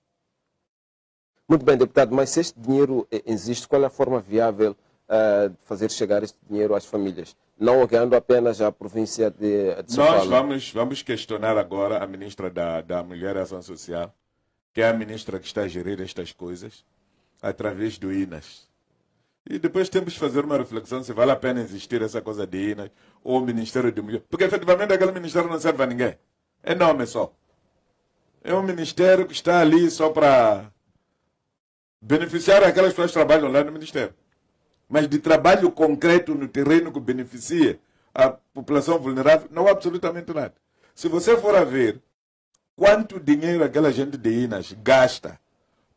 Muito bem, deputado, mas se este dinheiro existe, qual é a forma viável uh, de fazer chegar este dinheiro às famílias? não olhando apenas a província de, de São Nós Paulo. vamos, vamos questionar agora a ministra da, da Mulher e Ação Social, que é a ministra que está a gerir estas coisas, através do INAS. E depois temos que fazer uma reflexão se vale a pena existir essa coisa de INAS ou Ministério de Mulher. Porque efetivamente aquele ministério não serve a ninguém. É nome só. É um ministério que está ali só para beneficiar aquelas pessoas que trabalham lá no ministério. Mas de trabalho concreto no terreno que beneficia a população vulnerável, não há absolutamente nada. Se você for a ver quanto dinheiro aquela gente de INAS gasta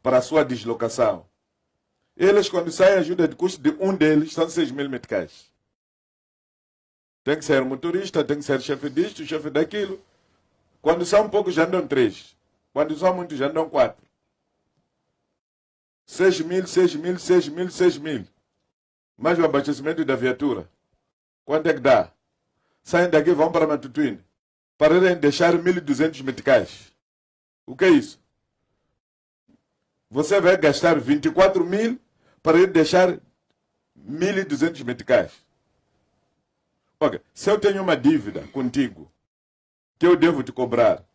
para a sua deslocação, eles, quando saem ajuda de custo de um deles, são 6 mil meticais. Tem que ser motorista, tem que ser chefe disto, chefe daquilo. Quando são poucos, já andam três. Quando são muitos, já andam quatro. 6 mil, 6 mil, 6 mil, 6 mil. Mais o abastecimento da viatura. Quanto é que dá? Saem daqui vão para Matutuine. Para irem deixar 1.200 meticais. O que é isso? Você vai gastar 24 mil para deixar 1.200 meticais. Ok, se eu tenho uma dívida contigo, que eu devo te cobrar,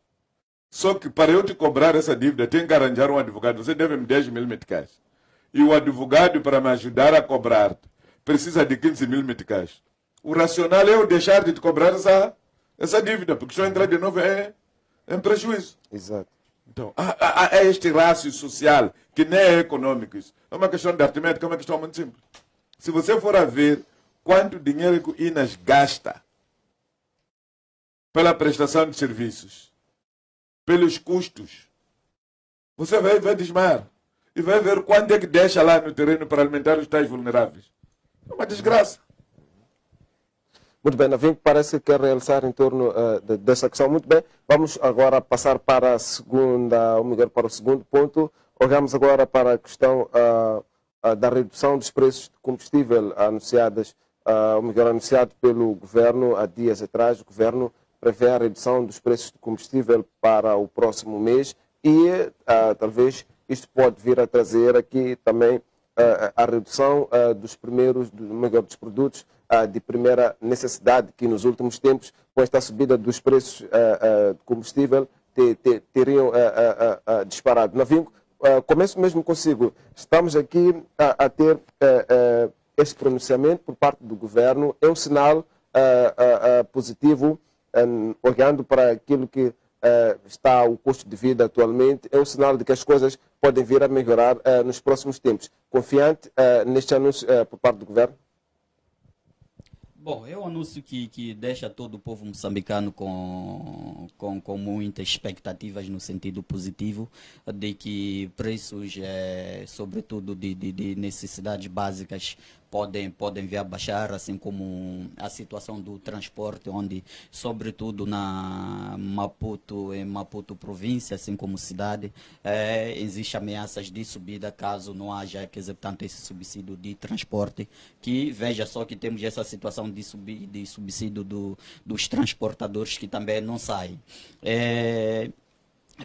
só que para eu te cobrar essa dívida, tenho que arranjar um advogado. Você deve me 10 mil meticais. E o advogado, para me ajudar a cobrar, precisa de 15 mil meticais. O racional é eu deixar de te cobrar essa, essa dívida, porque se eu entrar de novo é, é um prejuízo. Exato. Então, há, há- há este rácio social, que nem é econômico isso. É uma questão de aritmética, é uma questão muito simples. Se você for a ver quanto dinheiro que o INAS gasta pela prestação de serviços, pelos custos, você vai, vai desmaiar. E vai ver quanto é que deixa lá no terreno para alimentar os tais vulneráveis. É uma desgraça. Muito bem, Navim parece que quer realçar em torno eh, de- dessa questão. Muito bem, vamos agora passar para a segunda, ou melhor, para o segundo ponto. Olhamos agora para a questão ah, ah, da redução dos preços de combustível anunciadas, ou melhor, anunciado pelo governo há dias atrás. O governo prevê a redução dos preços de combustível para o próximo mês e ah, talvez isto pode vir a trazer aqui também ah, a redução ah, dos primeiros, do, melhor, dos produtos de primeira necessidade, que nos últimos tempos, com esta subida dos preços de combustível, te- te- teriam disparado. Navinco, ah, começo mesmo consigo. Estamos aqui a, a ter este pronunciamento por parte do governo. É um sinal positivo, ah, olhando para aquilo que eh, está o custo de vida atualmente, é um sinal de que as coisas podem vir a melhorar eh, nos próximos tempos. Confiante eh, neste anúncio por parte do governo? Bom, é um anúncio que, que deixa todo o povo moçambicano com, com, com muitas expectativas no sentido positivo de que preços, eh, sobretudo de, de, de necessidades básicas, podem, podem vir a baixar, assim como a situação do transporte, onde, sobretudo na Maputo, em Maputo província, assim como cidade, eh, existe ameaças de subida caso não haja, quer dizer, portanto, esse subsídio de transporte, que veja só que temos essa situação de, subi, de subsídio do, dos transportadores que também não sai. Eh,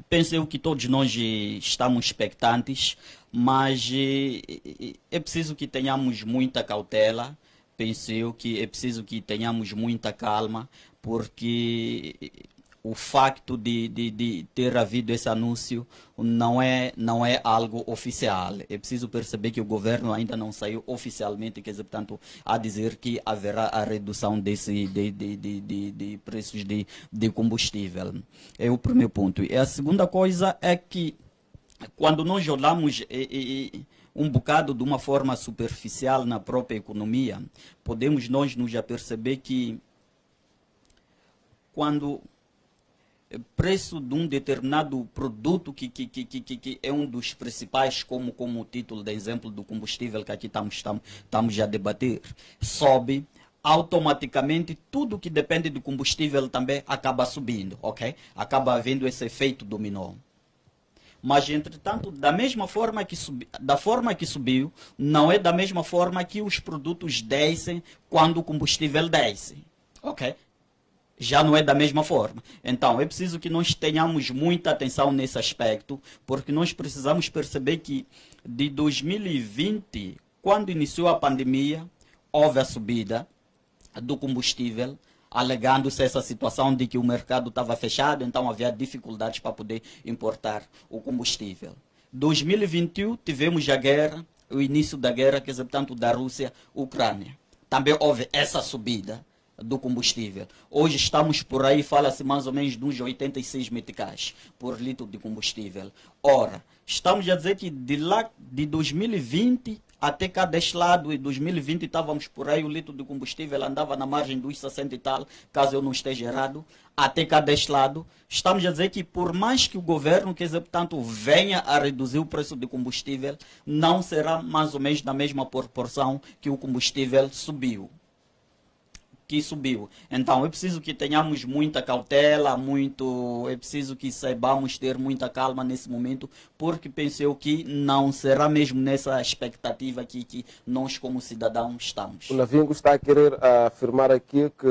Penso eu que todos nós eh, estamos expectantes, mas eh, eh, é preciso que tenhamos muita cautela, penso eu que é preciso que tenhamos muita calma, porque o facto de, de, de ter havido esse anúncio não é, não é algo oficial. É preciso perceber que o governo ainda não saiu oficialmente, quer dizer, portanto, a dizer que haverá a redução desse, de, de, preços de, de combustível. É o primeiro ponto. E a segunda coisa é que quando nós olhamos eh, eh, um bocado de uma forma superficial na própria economia, podemos nós nos aperceber que quando preço de um determinado produto que, que, que, que, que é um dos principais, como, como o título de exemplo do combustível que aqui estamos, estamos, estamos a debater, sobe, automaticamente tudo que depende do combustível também acaba subindo, ok? Acaba havendo esse efeito dominó. Mas, entretanto, da mesma forma que subi, da forma que subiu, não é da mesma forma que os produtos descem quando o combustível desce. Ok? Já não é da mesma forma. Então, é preciso que nós tenhamos muita atenção nesse aspecto, porque nós precisamos perceber que de 2020, quando iniciou a pandemia, houve a subida, do combustível, alegando-se essa situação de que o mercado estava fechado, então havia dificuldades para poder importar o combustível. 2021 tivemos a guerra, o início da guerra, quer dizer, portanto, da Rússia-Ucrânia. Também houve essa subida do combustível. Hoje estamos por aí, fala-se mais ou menos de uns 86 meticais por litro de combustível. Ora, estamos a dizer que de lá de 2020 até cá deste lado, em 2020 estávamos por aí, o litro de combustível andava na margem dos 60 e tal, caso eu não esteja errado, até cá deste lado. Estamos a dizer que por mais que o governo, quer dizer, portanto, venha a reduzir o preço de combustível, não será mais ou menos na mesma proporção que o combustível subiu que subiu. Então é preciso que tenhamos muita cautela, muito, é preciso que saibamos ter muita calma nesse momento, porque pensei que não será mesmo nessa expectativa que, que nós como cidadãos estamos. O Navingo está a querer afirmar aqui que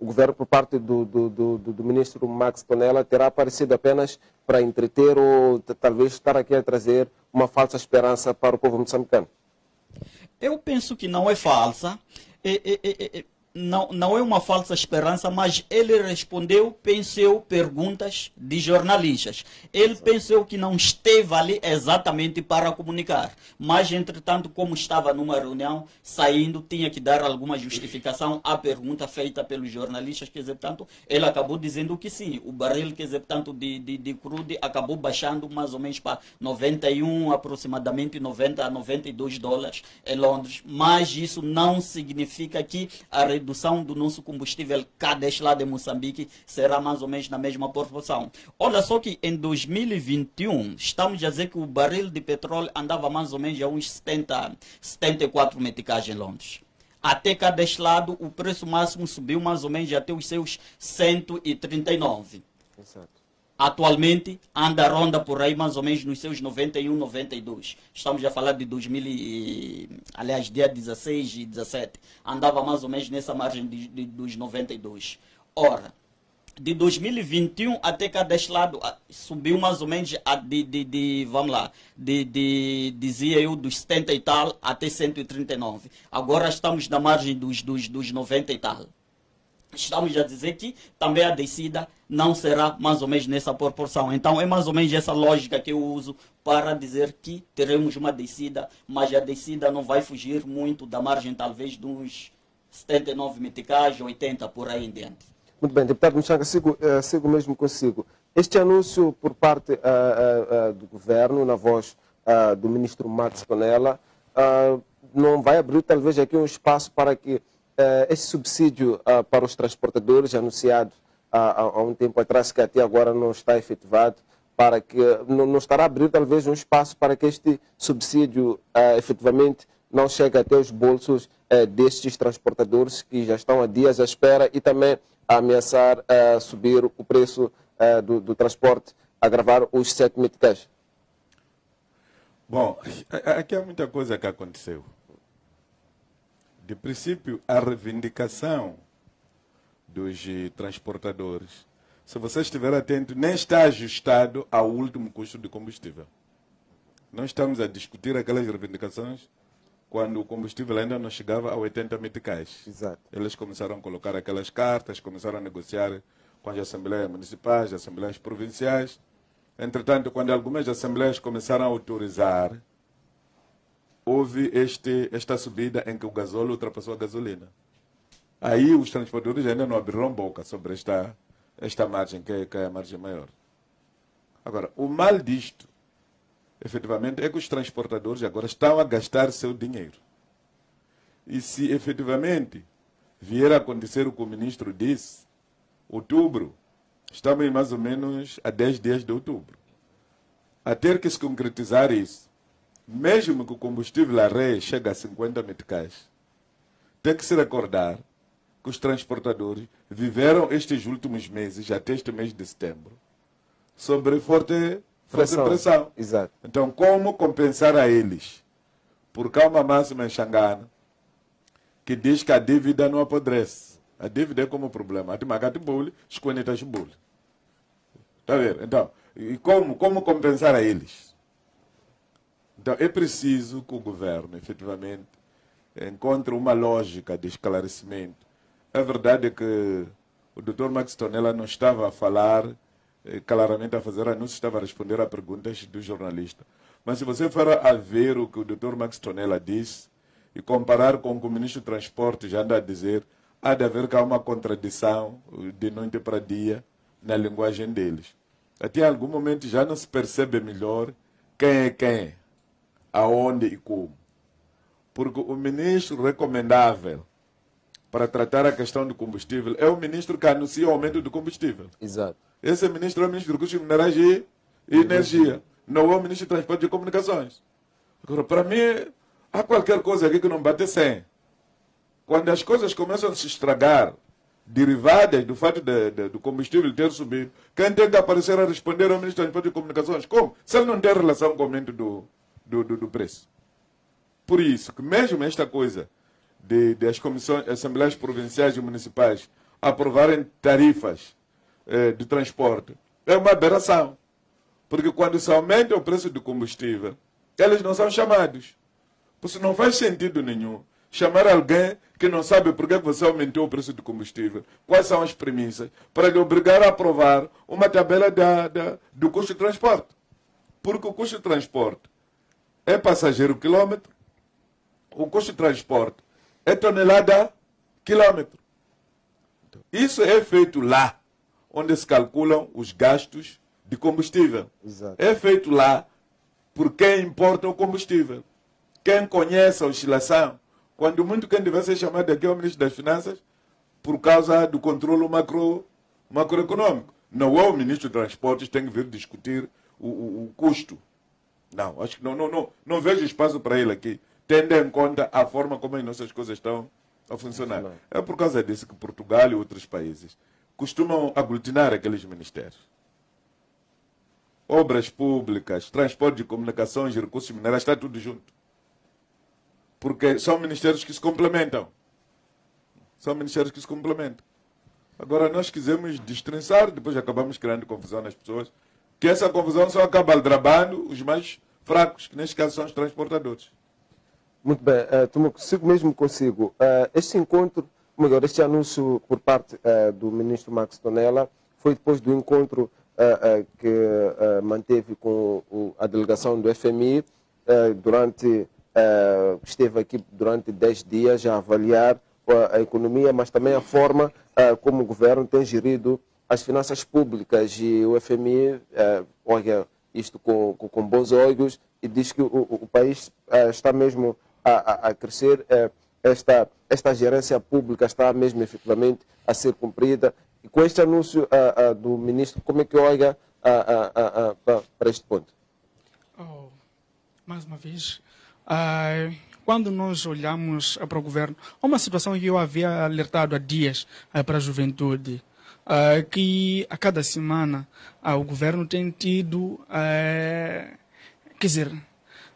o governo, por parte do, do, do, do, ministro Max Tonella, terá aparecido apenas para entreter ou talvez estar aqui a trazer uma falsa esperança para o povo moçambicano? Eu penso que não é falsa. É, é, é, não, não é uma falsa esperança, mas ele respondeu, pensou perguntas de jornalistas. Ele pensou que não esteve ali exatamente para comunicar, mas entretanto, como estava numa reunião, saindo, tinha que dar alguma justificação à pergunta feita pelos jornalistas, quer dizer, portanto, ele acabou dizendo que sim, o barril, quer dizer, portanto, de, de, de crude acabou baixando mais ou menos para 91, aproximadamente 90 a 92 dólares em Londres, mas isso não significa que a redução do nosso combustível cá deste lado de Moçambique será mais ou menos na mesma proporção. Olha só que em 2021 estamos a dizer que o barril de petróleo andava mais ou menos a uns 70, 74 meticais em Londres. Até cá deste lado o preço máximo subiu mais ou menos até os seus 139. Exato atualmente anda ronda por aí mais ou menos nos seus 91, 92. Estamos a falar de 2000, e, aliás, dia 16 e 17. Andava mais ou menos nessa margem de, de, dos 92. Ora, de 2021 até cá deste lado subiu mais ou menos de, de, de, vamos lá, de, de, dizia eu, dos 70 e tal até 139. Agora estamos na margem dos, dos, dos 90 e tal estamos a dizer que também a descida não será mais ou menos nessa proporção. Então é mais ou menos essa lógica que eu uso para dizer que teremos uma descida, mas a descida não vai fugir muito da margem talvez de uns 79 meticais, 80 por aí em diante. Muito bem, deputado Michanga, sigo, uh, sigo mesmo consigo. Este anúncio por parte uh, uh, do governo, na voz do ministro Max Conella, não vai abrir talvez aqui um espaço para que uh, esse subsídio uh, para os transportadores, anunciado há, há, um tempo atrás, que até agora não está efetivado, para que não, estará a abrir talvez um espaço para que este subsídio uh, efetivamente não chegue até os bolsos uh, destes transportadores que já estão há dias à espera e também a ameaçar uh, subir o preço do, do, transporte, agravar os sete meticais? Bom, aqui há muita coisa que aconteceu de princípio, a reivindicação dos transportadores, se você estiver atento, nem está ajustado ao último custo de combustível. Não estamos a discutir aquelas reivindicações quando o combustível ainda não chegava a 80 meticais. Exato. Eles começaram a colocar aquelas cartas, começaram a negociar com as assembleias municipais, as assembleias provinciais. Entretanto, quando algumas assembleias começaram a autorizar houve este, esta subida em que o gasóleo ultrapassou a gasolina. Aí os transportadores ainda não abriram boca sobre esta, esta margem, que é, que é a margem maior. Agora, o mal disto, efetivamente, é que os transportadores agora estão a gastar seu dinheiro. E se efetivamente vier a acontecer o que o ministro disse, outubro, estamos mais ou menos a 10 dias de outubro. A ter que se concretizar isso, mesmo que o combustível a chegue a 50 meticais, tem que se recordar que os transportadores viveram estes últimos meses, até este mês de setembro, sobre forte, pressão. pressão. Exato. Então, como compensar a eles? Porque há uma máxima em Xangana que diz que a dívida não apodrece. A dívida é como problema. Atimagati bule, esconeta bule. Está a ver? Então, e como, como compensar a eles? Então, é preciso que o governo, efetivamente, encontre uma lógica de esclarecimento A verdade é que o Dr. Max Tonella não estava a falar eh, claramente a fazer anúncios, estava a responder a perguntas do jornalista. Mas se você for a ver o que o Dr. Max Tonella disse e comparar com o que o ministro do Transporte já anda a dizer, há de haver cá uma contradição de noite para dia na linguagem deles. Até algum momento já não se percebe melhor quem é quem, aonde e como. Porque o ministro recomendável para tratar a questão do combustível é o ministro que anuncia o aumento do combustível. Exato. Esse ministro é o ministro de Recursos Minerais e Energia, não é o ministro de Transporte e Comunicações. Agora, para mim, há qualquer coisa aqui que não bate sem. Quando as coisas começam a se estragar, derivadas do fato de, de, do combustível ter subido, quem tem que aparecer a responder é o ministro de Transporte e Comunicações. Como? Se ele não tem relação com o aumento do, do, do, do preço. Por isso, que mesmo esta coisa de, de as comissões, assembleias provinciais e municipais aprovarem tarifas eh, de transporte é uma aberração. Porque quando se aumenta o preço do combustível, eles não são chamados. Porque não faz sentido nenhum chamar alguém que não sabe por que você aumentou o preço do combustível, quais são as premissas, para lhe obrigar a aprovar uma tabela da, da, do custo de transporte. Porque o custo de transporte é passageiro quilômetro, o custo de transporte é tonelada quilômetro. Isso é feito lá, onde se calculam os gastos de combustível. Exato. É feito lá por quem importa o combustível. Quem conhece a oscilação. Quando muito quem deve ser chamado aqui é o ministro das Finanças por causa do controle macro, macroeconômico. Não é o ministro de Transportes que tem que vir discutir o, o, o custo. Não, acho que não, não, não, não vejo espaço para ele aqui tendo em conta a forma como as nossas coisas estão a funcionar. É por causa disso que Portugal e outros países costumam aglutinar aqueles ministérios. Obras públicas, transporte de comunicações recursos minerais, está tudo junto. Porque são ministérios que se complementam. São ministérios que se complementam. Agora nós quisemos destrinçar, depois acabamos criando confusão nas pessoas, que essa confusão só acaba aldrabando os mais fracos, que neste caso são os transportadores. Muito bem, uh, sigo mesmo consigo. Uh, este encontro, melhor, este anúncio por parte uh, do ministro Max Tonella foi depois do encontro uh, que manteve com o, a delegação do FMI durante esteve aqui durante 10 dias a avaliar a economia, mas também a forma como o governo tem gerido as finanças públicas e o FMI olha isto com, com, com bons olhos e diz que o, o país está mesmo a, a, crescer, eh, esta, esta gerência pública está mesmo efetivamente a ser cumprida. E com este anúncio do ministro, como é que olha para este ponto? Oh, mais uma vez, quando nós olhamos para o governo, há uma situação que eu havia alertado há dias para a juventude. Uh, que a cada semana o governo tem tido, quer dizer,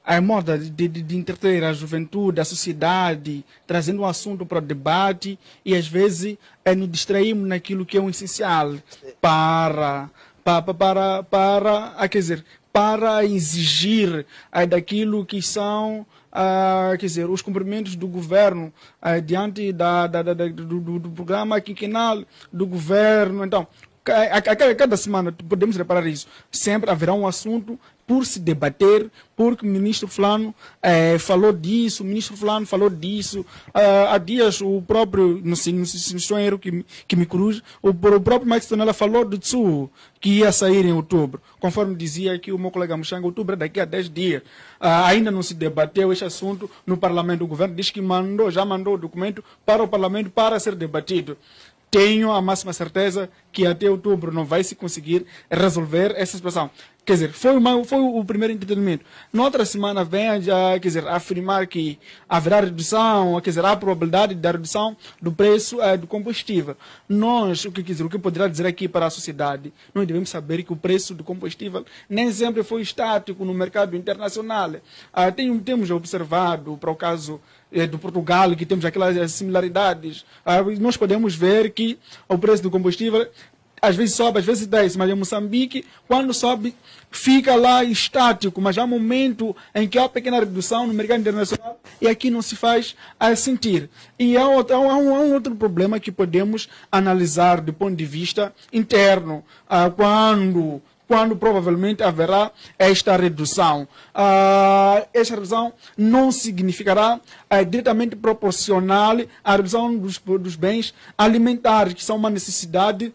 a moda de, de, de entreter a juventude, a sociedade, trazendo um assunto para o debate e às vezes é, nos distraímos naquilo que é o essencial. Para, para, para, para, quer dizer, para exigir daquilo que são Uh, quer dizer, os cumprimentos do governo uh, diante da, da, da, do, do, programa quinquenal do governo. Então, a, a, a, cada semana podemos reparar isso. Sempre haverá um assunto por se debater, porque o ministro Fulano eh, falou disso, o ministro Fulano falou disso. Uh, há dias o próprio, não sei, não sei se estou erro que, que me cruze, o, o próprio Max Tonella falou do Tsu, que ia sair em outubro. Conforme dizia aqui o meu colega Muxanga, outubro é daqui a 10 dias. Uh, ainda não se debateu este assunto no parlamento. O governo diz que mandou, já mandou o documento para o parlamento para ser debatido tenho a máxima certeza que até outubro não vai se conseguir resolver essa situação. Quer dizer, foi, uma, foi o primeiro entretenimento. Na outra semana vem já, quer dizer, afirmar que haverá redução, quer dizer, há probabilidade da redução do preço é, do combustível. Nós, o que, quer dizer, o que poderá dizer aqui para a sociedade, nós devemos saber que o preço do combustível nem sempre foi estático no mercado internacional. Ah, tem, temos observado, para o caso do Portugal, que temos aquelas similaridades, ah, nós podemos ver que o preço do combustível às vezes sobe, às vezes desce, mas em Moçambique, quando sobe, fica lá estático, mas há momento em que há uma pequena redução no mercado internacional e aqui não se faz a sentir. E há, há, um, há um outro problema que podemos analisar do ponto de vista interno, ah, quando quando provavelmente haverá esta redução. Uh, esta redução não significará uh, diretamente proporcional à redução dos, dos bens alimentares, que são uma necessidade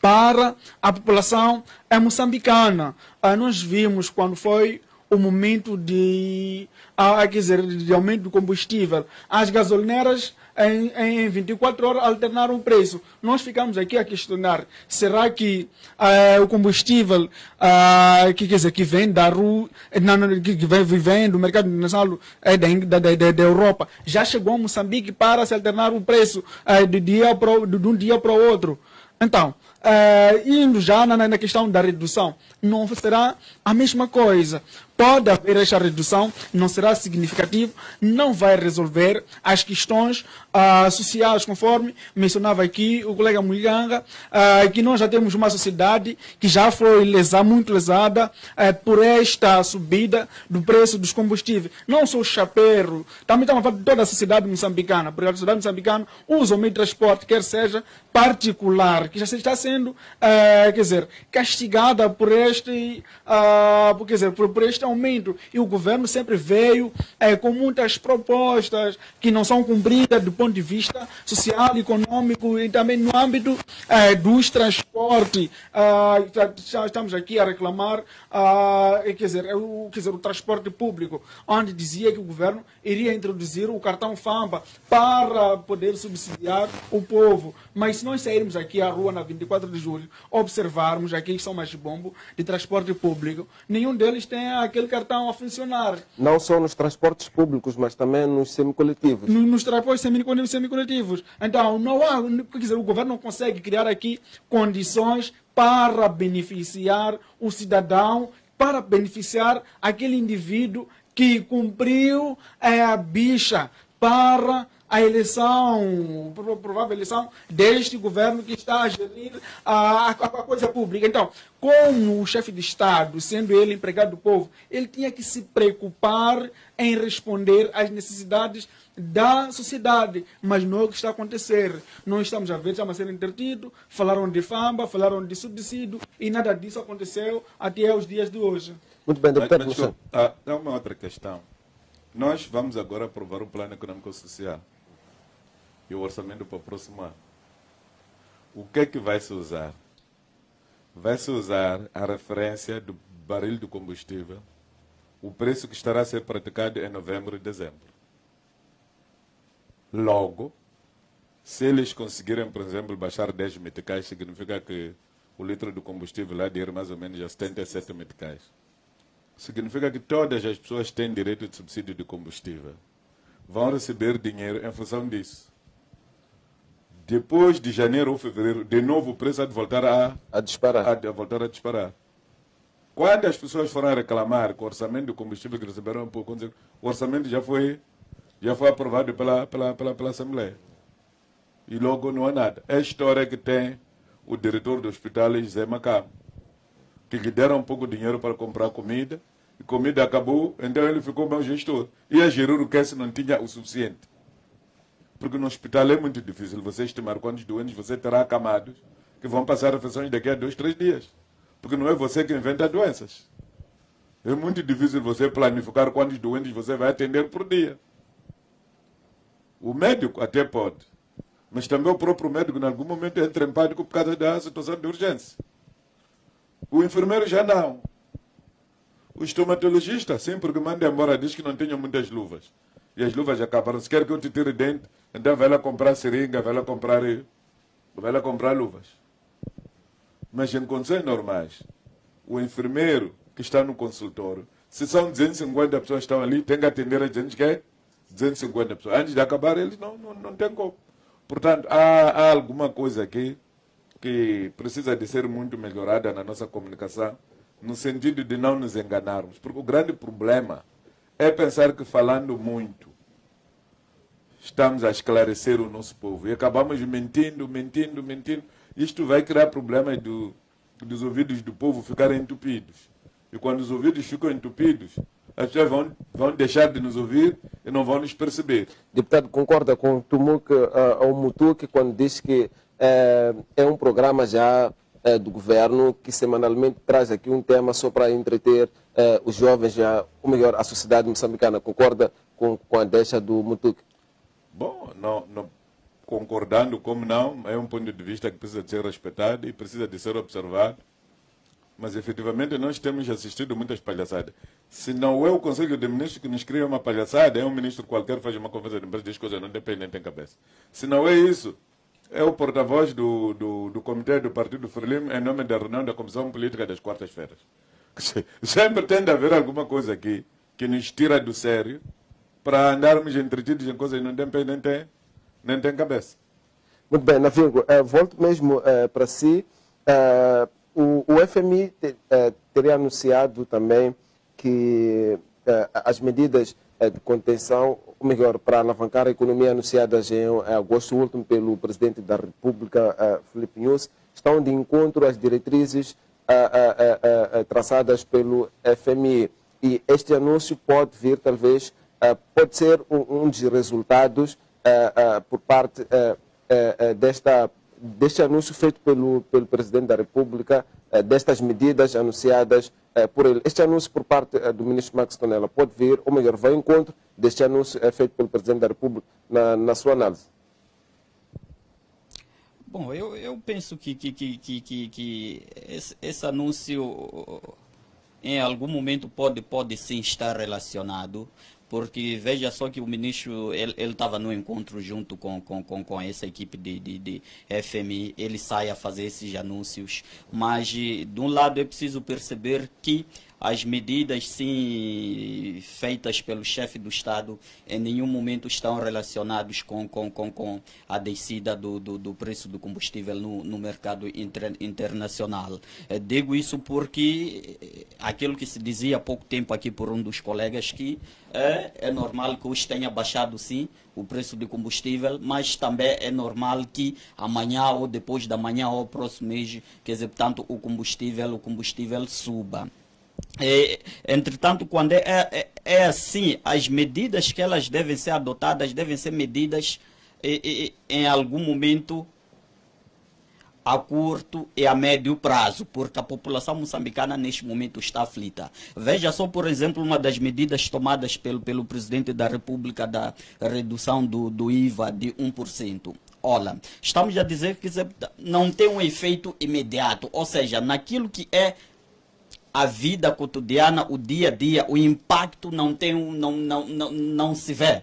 para a população moçambicana. Uh, nós vimos quando foi o momento de, uh, quer dizer, de aumento do combustível. As gasolineras em, em 24 horas alternaram o preço. Nós ficamos aqui a questionar, será que uh, o combustível uh, que, quer dizer, que vem da rua, não, que vem, vem do mercado internacional é, da, da, da, da, Europa, já chegou a Moçambique para se alternar o preço uh, de, dia pro, de, de um dia para o outro? Então, uh, indo já na, na, questão da redução, não será a mesma coisa. Pode haver esta redução, não será significativo, não vai resolver as questões uh, sociais, conforme mencionava aqui o colega Mulhanga, uh, que nós já temos uma sociedade que já foi lesada, muito lesada uh, por esta subida do preço dos combustíveis. Não só o chapeiro, também estamos falando de toda a sociedade moçambicana, porque a sociedade moçambicana usa o meio de transporte, quer seja particular, que já está sendo, quer dizer, castigada por este, por, quer dizer, por, por este aumento. E o governo sempre veio é, com muitas propostas que não são cumpridas do ponto de vista social, econômico e também no âmbito é, dos transportes. Ah, já estamos aqui a reclamar, ah, quer, dizer, o, quer dizer, o transporte público, onde dizia que o governo iria introduzir o cartão FAMPA para poder subsidiar o povo. Mas se nós sairmos aqui à rua na 24 de julho, observarmos aqui que são mais bombo de transporte público, nenhum deles tem aquele cartão a funcionar. Não só nos transportes públicos, mas também nos semicoletivos. Nos, nos transportes semicoletivos. Então, não há, quer dizer, o governo não consegue criar aqui condições para beneficiar o cidadão, para beneficiar aquele indivíduo que cumpriu é, a bicha para a eleição, provável eleição deste governo que está a gerir a, a, coisa pública. Então, como o chefe de Estado, sendo ele empregado do povo, ele tinha que se preocupar em responder às necessidades da sociedade. Mas não é o que está a acontecer. Não estamos a ver, estamos a ser entretidos, falaram de famba, falaram de subsídio e nada disso aconteceu até os dias de hoje. Muito bem, deputado mas, mas, Há uma outra questão. Nós vamos agora aprovar o Plano Econômico Social e o orçamento para o próximo ano. O que é que vai se usar? Vai se usar a referência do barril de combustível, o preço que estará a ser praticado em novembro e dezembro. Logo, se eles conseguirem, por exemplo, baixar 10 meticais, significa que o litro de combustível lá de ir mais ou menos a 77 meticais. Significa que todas as pessoas têm direito de subsídio de combustível. Vão receber dinheiro em função disso depois de janeiro ou fevereiro, de novo o preço há de voltar a, a disparar. A, a voltar a disparar. Quando as pessoas foram reclamar que o orçamento do combustível que receberam pouco, o orçamento já foi, já foi aprovado pela, pela, pela, pela Assembleia. E logo não há nada. É a história que tem o diretor do hospital, José Macam, que lhe deram um pouco de dinheiro para comprar comida, e comida acabou, então ele ficou mau gestor. E a gerir o que se não tinha o suficiente. Porque no hospital é muito difícil você estimar quantos doentes você terá acamados que vão passar refeições daqui a dois, três dias. Porque não é você que inventa doenças. É muito difícil você planificar quantos doentes você vai atender por dia. O médico até pode. Mas também o próprio médico, em algum momento, entra em pânico por causa da situação de urgência. O enfermeiro já não. O estomatologista, sempre que manda embora, diz que não tenha muitas luvas e as luvas acabaram. Se quer que eu te tire dentro, então vai lá comprar seringa, vai lá comprar, vai lá comprar luvas. Mas em condições normais, o enfermeiro que está no consultório, se são 250 pessoas que estão ali, tem que atender a gente que é 250 pessoas. Antes de acabar, eles não, não, não têm como. Portanto, há, há alguma coisa aqui que precisa de ser muito melhorada na nossa comunicação, no sentido de não nos enganarmos. Porque o grande problema é pensar que falando muito estamos a esclarecer o nosso povo. E acabamos mentindo, mentindo, mentindo. isto vai criar problemas do, dos ouvidos do povo ficarem entupidos. E quando os ouvidos ficam entupidos, as pessoas vão, vão deixar de nos ouvir e não vão nos perceber. Deputado, concorda com o Tumuque, uh, o Mutuque, quando diz que uh, é um programa já uh, do governo que semanalmente traz aqui um tema só para entreter uh, os jovens, já, ou melhor, a sociedade moçambicana. Concorda com, com a deixa do Mutuque? Bom, não, não, concordando como não, é um ponto de vista que precisa de ser respeitado e precisa de ser observado. Mas efetivamente nós temos assistido muitas palhaçadas. Se não é o Conselho de Ministros que nos cria uma palhaçada, é um ministro qualquer que faz uma conferência de imprensa e diz coisas não dependem em cabeça. Se não é isso, é o porta-voz do, do, do Comitê do Partido Frelimo em nome da reunião da Comissão Política das quartas-feiras. Sempre tende a haver alguma coisa aqui que nos tira do sério para andarmos entretidos em coisas que não têm nem tem, nem tem cabeça. Muito bem, Navingo, uh, volto mesmo uh, para si. Uh, o, FMI te, teria anunciado também que as medidas de contenção, melhor, para alavancar a economia anunciadas em agosto último pelo presidente da República, Felipe Nunes, estão de encontro às diretrizes traçadas pelo FMI. E este anúncio pode vir, talvez, pode ser um, um dos resultados por parte desta, deste anúncio feito pelo, pelo Presidente da República, destas medidas anunciadas por ele. Este anúncio por parte do Ministro Max Tonella pode vir, ou melhor, vai ao encontro deste anúncio feito pelo Presidente da República na, na sua análise. Bom, eu, eu penso que, que, que, que, que esse, esse anúncio em algum momento pode, pode sim estar relacionado porque veja só que o ministro, ele estava no encontro junto com, com, com, com essa equipe de, de, de, FMI, ele sai a fazer esses anúncios, mas de um lado é preciso perceber que as medidas, sim, feitas pelo chefe do Estado, em nenhum momento estão relacionadas com, com, com, com a descida do, do, do, preço do combustível no, no mercado inter, internacional. Eh, digo isso porque eh, aquilo que se dizia há pouco tempo aqui por um dos colegas, que é, é normal que hoje tenha baixado, sim, o preço do combustível, mas também é normal que amanhã ou depois da manhã ou próximo mês, quer dizer, portanto, o combustível, o combustível suba. É, entretanto, quando é, é, é, assim, as medidas que elas devem ser adotadas devem ser medidas é, em algum momento a curto e a médio prazo, porque a população moçambicana neste momento está aflita. Veja só, por exemplo, uma das medidas tomadas pelo, pelo presidente da República da redução do, do IVA de 1%. Olha, estamos a dizer que não tem um efeito imediato, ou seja, naquilo que é a vida cotidiana, o dia a dia, o impacto não tem, não, não, não, não se vê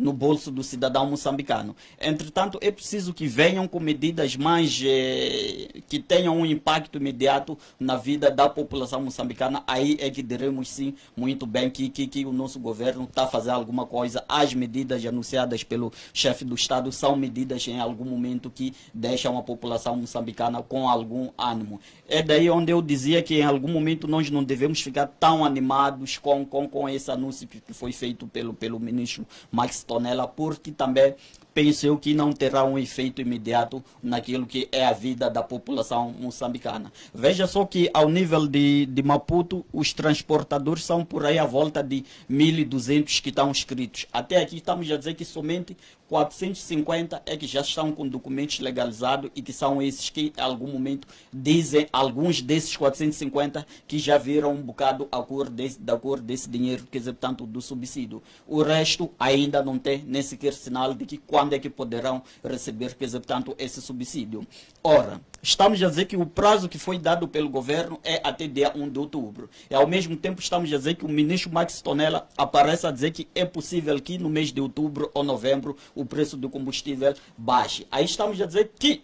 no bolso do cidadão moçambicano. Entretanto, é preciso que venham com medidas mais eh, que tenham um impacto imediato na vida da população moçambicana. Aí é que diremos sim muito bem que, que, que o nosso governo está fazendo alguma coisa. As medidas anunciadas pelo chefe do Estado são medidas em algum momento que deixam a população moçambicana com algum ânimo. É daí onde eu dizia que em algum momento nós não devemos ficar tão animados com, com, com esse anúncio que foi feito pelo, pelo ministro Max tonela, porque também penso eu que não terá um efeito imediato naquilo que é a vida da população moçambicana. Veja só que ao nível de, de Maputo, os transportadores são por aí à volta de 1.200 que estão inscritos. Até aqui estamos a dizer que somente 450 é que já estão com documentos legalizados e que são esses que, em algum momento, dizem, alguns desses 450 que já viram um bocado a cor desse, da cor desse dinheiro, quer dizer, portanto, do subsídio. O resto ainda não tem nem sequer sinal de que quando é que poderão receber, quer dizer, portanto, esse subsídio. Ora, estamos a dizer que o prazo que foi dado pelo governo é até dia 1 de outubro. E, ao mesmo tempo, estamos a dizer que o ministro Max Tonella aparece a dizer que é possível que no mês de outubro ou novembro o preço do combustível baixe. Aí estamos a dizer que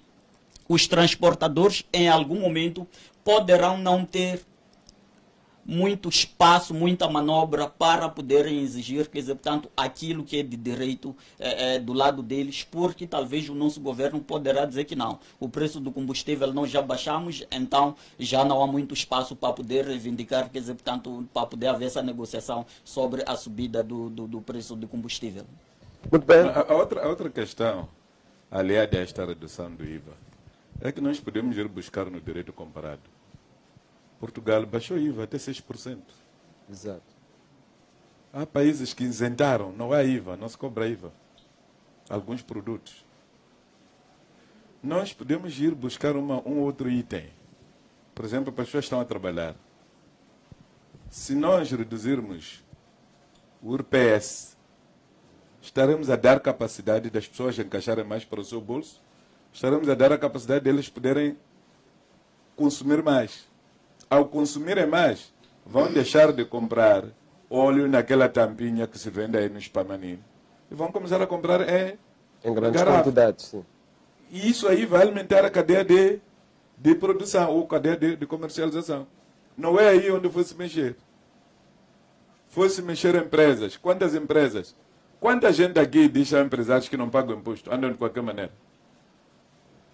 os transportadores, em algum momento, poderão não ter muito espaço, muita manobra para poderem exigir, quer dizer, portanto, aquilo que é de direito é, é, do lado deles, porque talvez o nosso governo poderá dizer que não. O preço do combustível nós já baixamos, então já não há muito espaço para poder reivindicar, quer dizer, portanto, para poder haver essa negociação sobre a subida do, do, do preço do combustível. Muito bem. A, a, outra, a outra questão, aliada a esta redução do IVA, é que nós podemos ir buscar no direito comparado. Portugal baixou IVA até 6%. Exato. Há países que isentaram, não há IVA, não se cobra IVA. Alguns produtos. Nós podemos ir buscar uma, um outro item. Por exemplo, as pessoas estão a trabalhar. Se nós reduzirmos o URPS, estaremos a dar capacidade das pessoas encaixarem mais para o seu bolso, estaremos a dar a capacidade deles poderem consumir mais. Ao consumirem mais, vão deixar de comprar óleo naquela tampinha que se vende aí no Spamanino e vão começar a comprar em, Em grandes garrafa. quantidades, sim. E isso aí vai alimentar a cadeia de, de produção ou cadeia de, de comercialização. Não é aí onde fosse mexer. Fosse mexer empresas. Quantas empresas? Quanta gente aqui diz a empresários que não pagam imposto? Andam de qualquer maneira.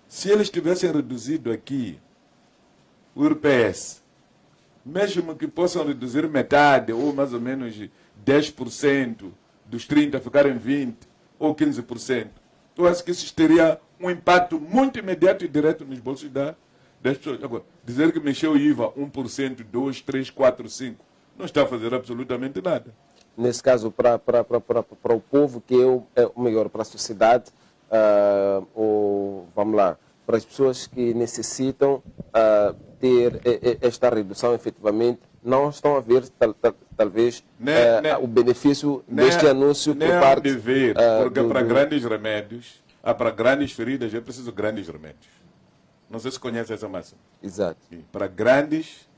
Se eles tivessem reduzido aqui o IRPS, mesmo que possam reduzir metade ou mais ou menos 10% dos 30% ficarem 20% ou 15%, eu acho que isso teria um impacto muito imediato e direto nos bolsos da, das pessoas. Agora, dizer que mexeu o IVA 1%, 2%, 3%, 4%, 5%, não está a fazer absolutamente nada. Nesse caso, para, o povo, que é o, é melhor para a sociedade, ah, ou, vamos lá, para as pessoas que necessitam ah, ter esta redução efetivamente, não estão a ver tal, tal- talvez Nem- eh, nem- o benefício Nem- deste anúncio por há parte de ver, ah, porque do- para do- grandes remédios, para grandes feridas, é preciso grandes remédios. Não sei se conhece essa máxima. Exato. Sim. Para grandes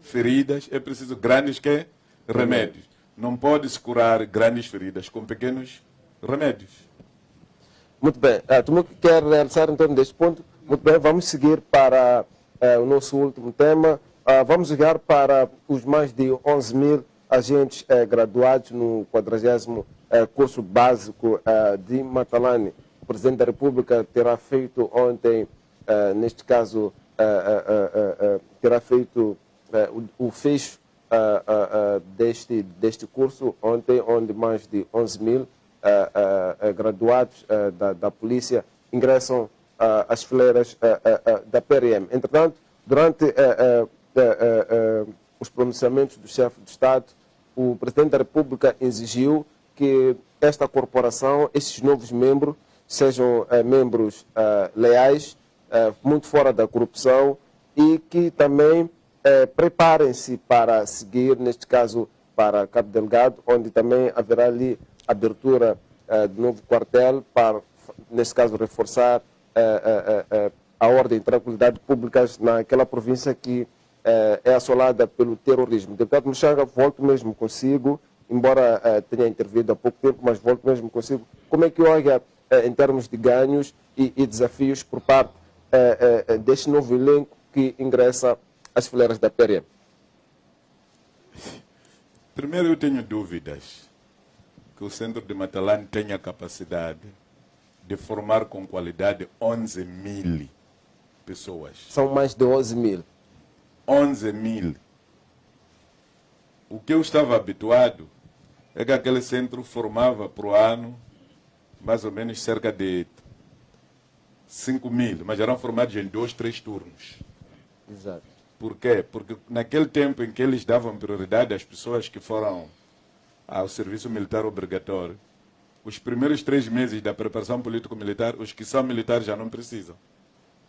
feridas é preciso grandes que? remédios. Não pode-se curar grandes feridas com pequenos remédios. Muito bem. Ah, tu quer realçar em torno deste ponto? Muito bem, vamos seguir para ah, o nosso último tema. Ah, vamos olhar para os mais de 11 mil agentes eh, graduados no 40 eh, curso básico de Matalane. O Presidente da República terá feito ontem, neste caso, terá feito eh, o, o fecho deste, deste curso ontem, onde mais de 11 mil graduados da, da polícia ingressam ah, às fileiras ah, ah, da PRM. Entretanto, durante os pronunciamentos do chefe de Estado, o Presidente da República exigiu que esta corporação, estes novos membros, sejam membros leais, muito fora da corrupção e que também eh, preparem-se para seguir, neste caso, para Cabo Delgado, onde também haverá ali abertura eh, de novo quartel para, neste caso, reforçar eh, eh, eh, a ordem e tranquilidade públicas naquela província que eh, é assolada pelo terrorismo. Deputado Muxanga, volto mesmo consigo, embora eh, tenha intervido há pouco tempo, mas volto mesmo consigo. Como é que olha, eh, em termos de ganhos e, e desafios por parte eh, eh, deste novo elenco que ingressa às fileiras da PRM? Primeiro, eu tenho dúvidas que o centro de Matalane tenha capacidade de formar com qualidade 11 mil pessoas. São mais de 11 mil. 11 mil. O que eu estava habituado é que aquele centro formava por ano mais ou menos cerca de 5 mil, mas eram formados em dois, três turnos. Exato. Por quê? Porque naquele tempo em que eles davam prioridade às pessoas que foram ao serviço militar obrigatório, os primeiros três meses da preparação político-militar, os que são militares já não precisam.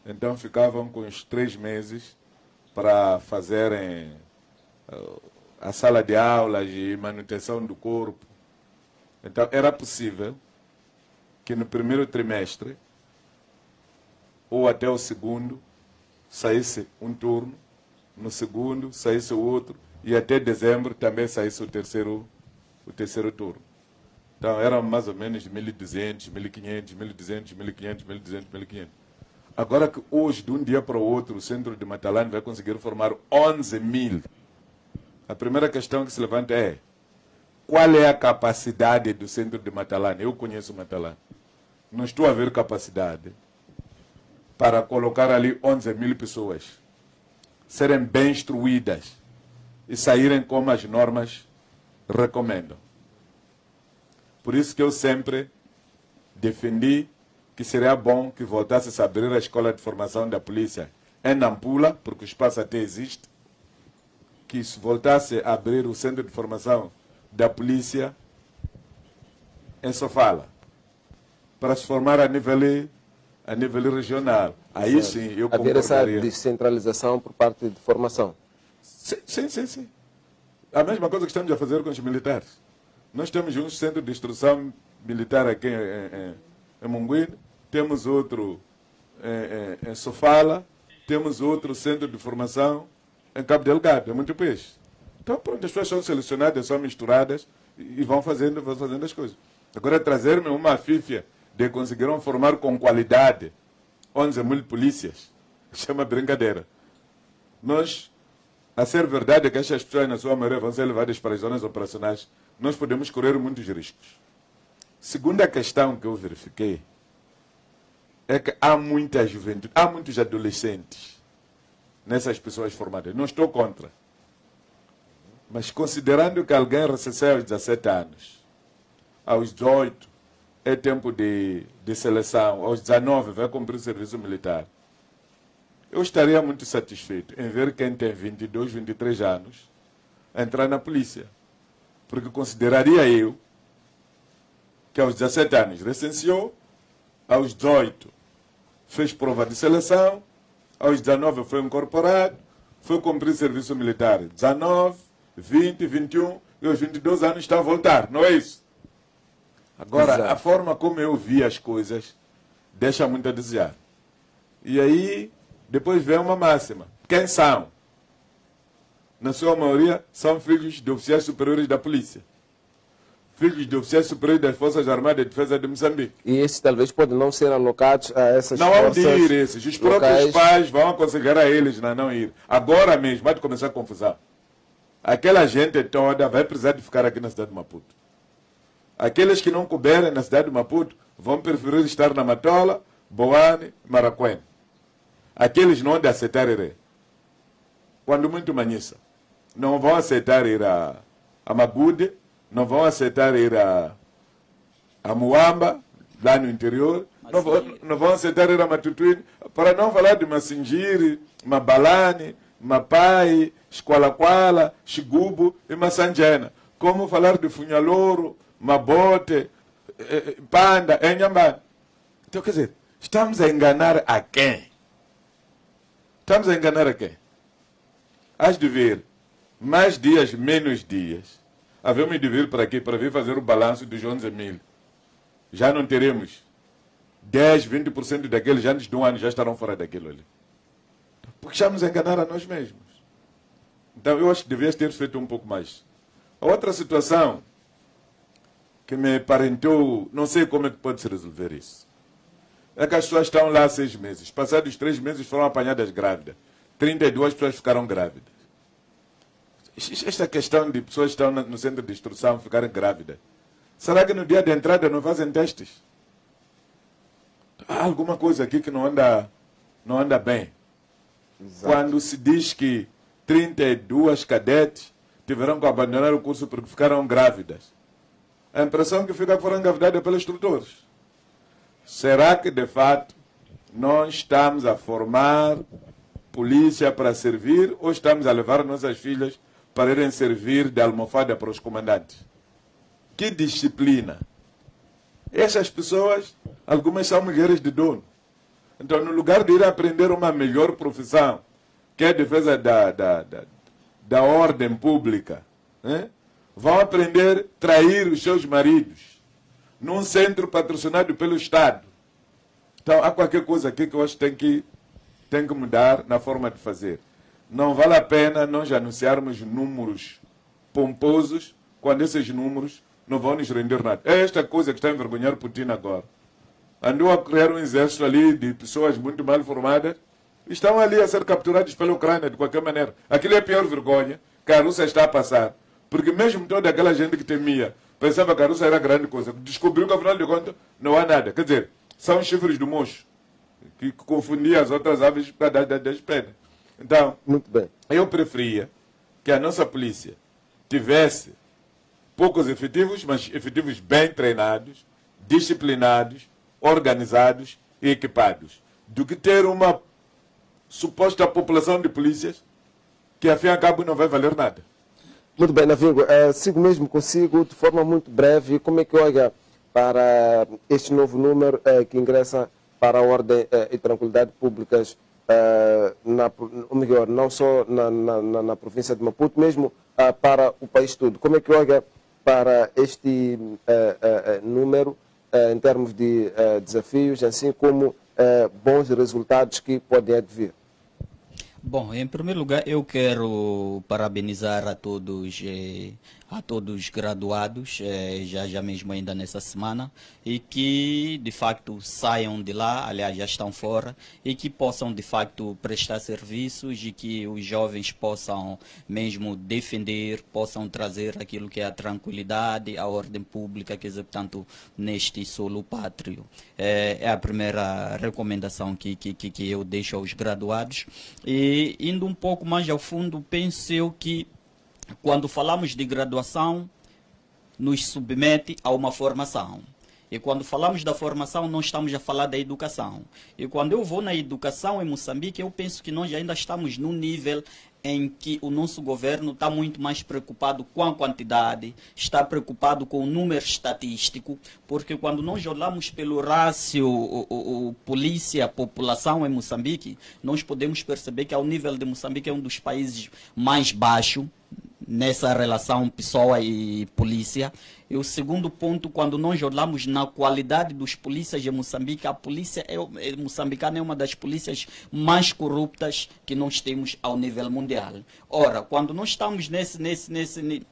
Então ficavam com os três meses para fazerem eh, a sala de aulas e manutenção do corpo. Então era possível que no primeiro trimestre ou até o segundo saísse um turno, no segundo saísse o outro e até dezembro também saísse o terceiro, o terceiro turno. Então eram mais ou menos 1.200, 1.500, 1.200, 1.500, 1.200, 1.500. Agora que hoje, de um dia para o outro, o centro de Matalane vai conseguir formar 11 mil. A primeira questão que se levanta é qual é a capacidade do centro de Matalane? Eu conheço Matalane. Não estou a ver capacidade para colocar ali 11 mil pessoas, serem bem instruídas e saírem como as normas recomendam. Por isso que eu sempre defendi que seria bom que voltasse a abrir a escola de formação da polícia em Nampula, porque o espaço até existe, que se voltasse a abrir o centro de formação da polícia em Sofala, para se formar a nível, a nível regional. Aí Certo. sim eu Haver essa descentralização por parte de formação. Sim, sim, sim, sim. A mesma coisa que estamos a fazer com os militares. Nós temos um centro de instrução militar aqui em, em, em temos outro em, em, Sofala, temos outro centro de formação em Cabo Delgado, é muito peixe. Então, pronto, as pessoas são selecionadas, são misturadas e vão fazendo, vão fazendo as coisas. Agora, trazer-me uma fífia de conseguiram formar com qualidade 11 mil polícias, [LAUGHS] chama brincadeira. Nós a ser verdade é que estas pessoas, na sua maioria, vão ser levadas para as zonas operacionais, nós podemos correr muitos riscos. Segunda questão que eu verifiquei é que há muita juventude, há muitos adolescentes nessas pessoas formadas. Não estou contra. Mas considerando que alguém recebeu aos 17 anos, aos 18 é tempo de, de seleção, aos 19 vai cumprir o serviço militar. Eu estaria muito satisfeito em ver quem tem 22, 23 anos entrar na polícia. Porque consideraria eu que aos 17 anos recenseou, aos 18 fez prova de seleção, aos 19 foi incorporado, foi cumprir serviço militar. 19, 20, 21 e aos 22 anos está a voltar, não é isso? Agora, Exato. a forma como eu vi as coisas deixa muito a desejar. E aí, depois vem uma máxima. Quem são? Na sua maioria, são filhos de oficiais superiores da polícia. Filhos de oficiais superiores das Forças Armadas de Defesa de Moçambique. E esses talvez podem não ser alocados a essas Não hão de forças ir esses. Os próprios locais. pais vão aconselhar a eles a não ir. Agora mesmo, vai começar a confusão. Aquela gente toda vai precisar de ficar aqui na cidade de Maputo. Aqueles que não couberem na cidade de Maputo vão preferir estar na Matola, Boane, Maracuene. Aqueles não de aceitar. Quando muito manhissa. Não vão aceitar ir a, a Magude, não vão aceitar ir a, a Muamba, lá no interior, não vão, não vão aceitar ir a Matutuine, para não falar de Massingiri, Mabalane, Mapai, Esqualaquala, Xigubo e Massanjena. Como falar de Funhalouro, Mabote, eh, eh, Panda, Enhambane. Então, quer dizer, estamos a enganar a quem? Estamos a enganar a quem? Hás de ver mais dias, menos dias. Havemos de vir para aqui para vir fazer o balanço dos 11 mil. Já não teremos 10, 20% daqueles antes de um ano já estarão fora daquilo ali. Porque estamos a enganar a nós mesmos. Então eu acho que devias ter feito um pouco mais. A outra situação que me parentou, não sei como é que pode se resolver isso. É que as pessoas estão lá seis meses. Passados três meses foram apanhadas grávidas. 32 pessoas ficaram grávidas. Esta questão de pessoas que estão no centro de instrução ficarem grávidas. Será que no dia de entrada não fazem testes? Há alguma coisa aqui que não anda, não anda bem. Exato. Quando se diz que 32 cadetes tiveram que abandonar o curso porque ficaram grávidas. A impressão que fica é que foram engravidadas pelos instrutores. Será que, de fato, nós estamos a formar polícia para servir ou estamos a levar nossas filhas para irem servir de almofada para os comandantes? Que disciplina! Essas pessoas, algumas são mulheres de dono. Então, no lugar de ir aprender uma melhor profissão, que é a defesa da, da, da, da ordem pública, né? vão aprender a trair os seus maridos num centro patrocinado pelo Estado. Então, há qualquer coisa aqui que eu acho que tem que, tem que mudar na forma de fazer. Não vale a pena nós anunciarmos números pomposos quando esses números não vão nos render nada. É esta coisa que está a envergonhar Putin agora. Andou a criar um exército ali de pessoas muito mal formadas estão ali a ser capturados pela Ucrânia de qualquer maneira. Aquilo é a pior vergonha que a Rússia está a passar. Porque mesmo toda aquela gente que temia, pensava que a Rússia era grande coisa, descobriu que afinal de contas não há nada. Quer dizer, são chifres do mocho que confundia as outras aves para dar das, penas. Então, Muito bem. eu preferia que a nossa polícia tivesse poucos efetivos, mas efetivos bem treinados, disciplinados, organizados e equipados, do que ter uma suposta população de polícias que, a fim e a cabo, não vai valer nada. Muito bem, Navingo, uh, sigo mesmo consigo, de forma muito breve, como é que olha para este novo número uh, que ingressa para a ordem uh, e tranquilidade públicas, na, ou melhor, não só na, na, na província de Maputo, mesmo para o país todo. Como é que olha para este número em termos de desafios, assim como bons resultados que podem advir? Bom, em primeiro lugar, eu quero parabenizar a todos eh, a todos os graduados, eh, já, já mesmo ainda nessa semana, e que de facto saiam de lá, aliás já estão fora, e que possam de facto prestar serviços e que os jovens possam mesmo defender, possam trazer aquilo que é a tranquilidade, a ordem pública, quer dizer, portanto, neste solo pátrio. É, é a primeira recomendação que, que, que eu deixo aos graduados. E indo um pouco mais ao fundo, penso eu que quando falamos de graduação, nos submete a uma formação. E quando falamos da formação, não estamos a falar da educação. E quando eu vou na educação em Moçambique, eu penso que nós ainda estamos num nível em que o nosso governo está muito mais preocupado com a quantidade, está preocupado com o número estatístico, porque quando nós olhamos pelo rácio polícia-população em Moçambique, nós podemos perceber que ao nível de Moçambique é um dos países mais baixos nessa relação pessoa e polícia. E o segundo ponto, quando nós olhamos na qualidade dos polícias em Moçambique, a polícia é, é, moçambicana é uma das polícias mais corruptas que nós temos ao nível mundial. Ora, quando nós estamos nesse, nesse, nesse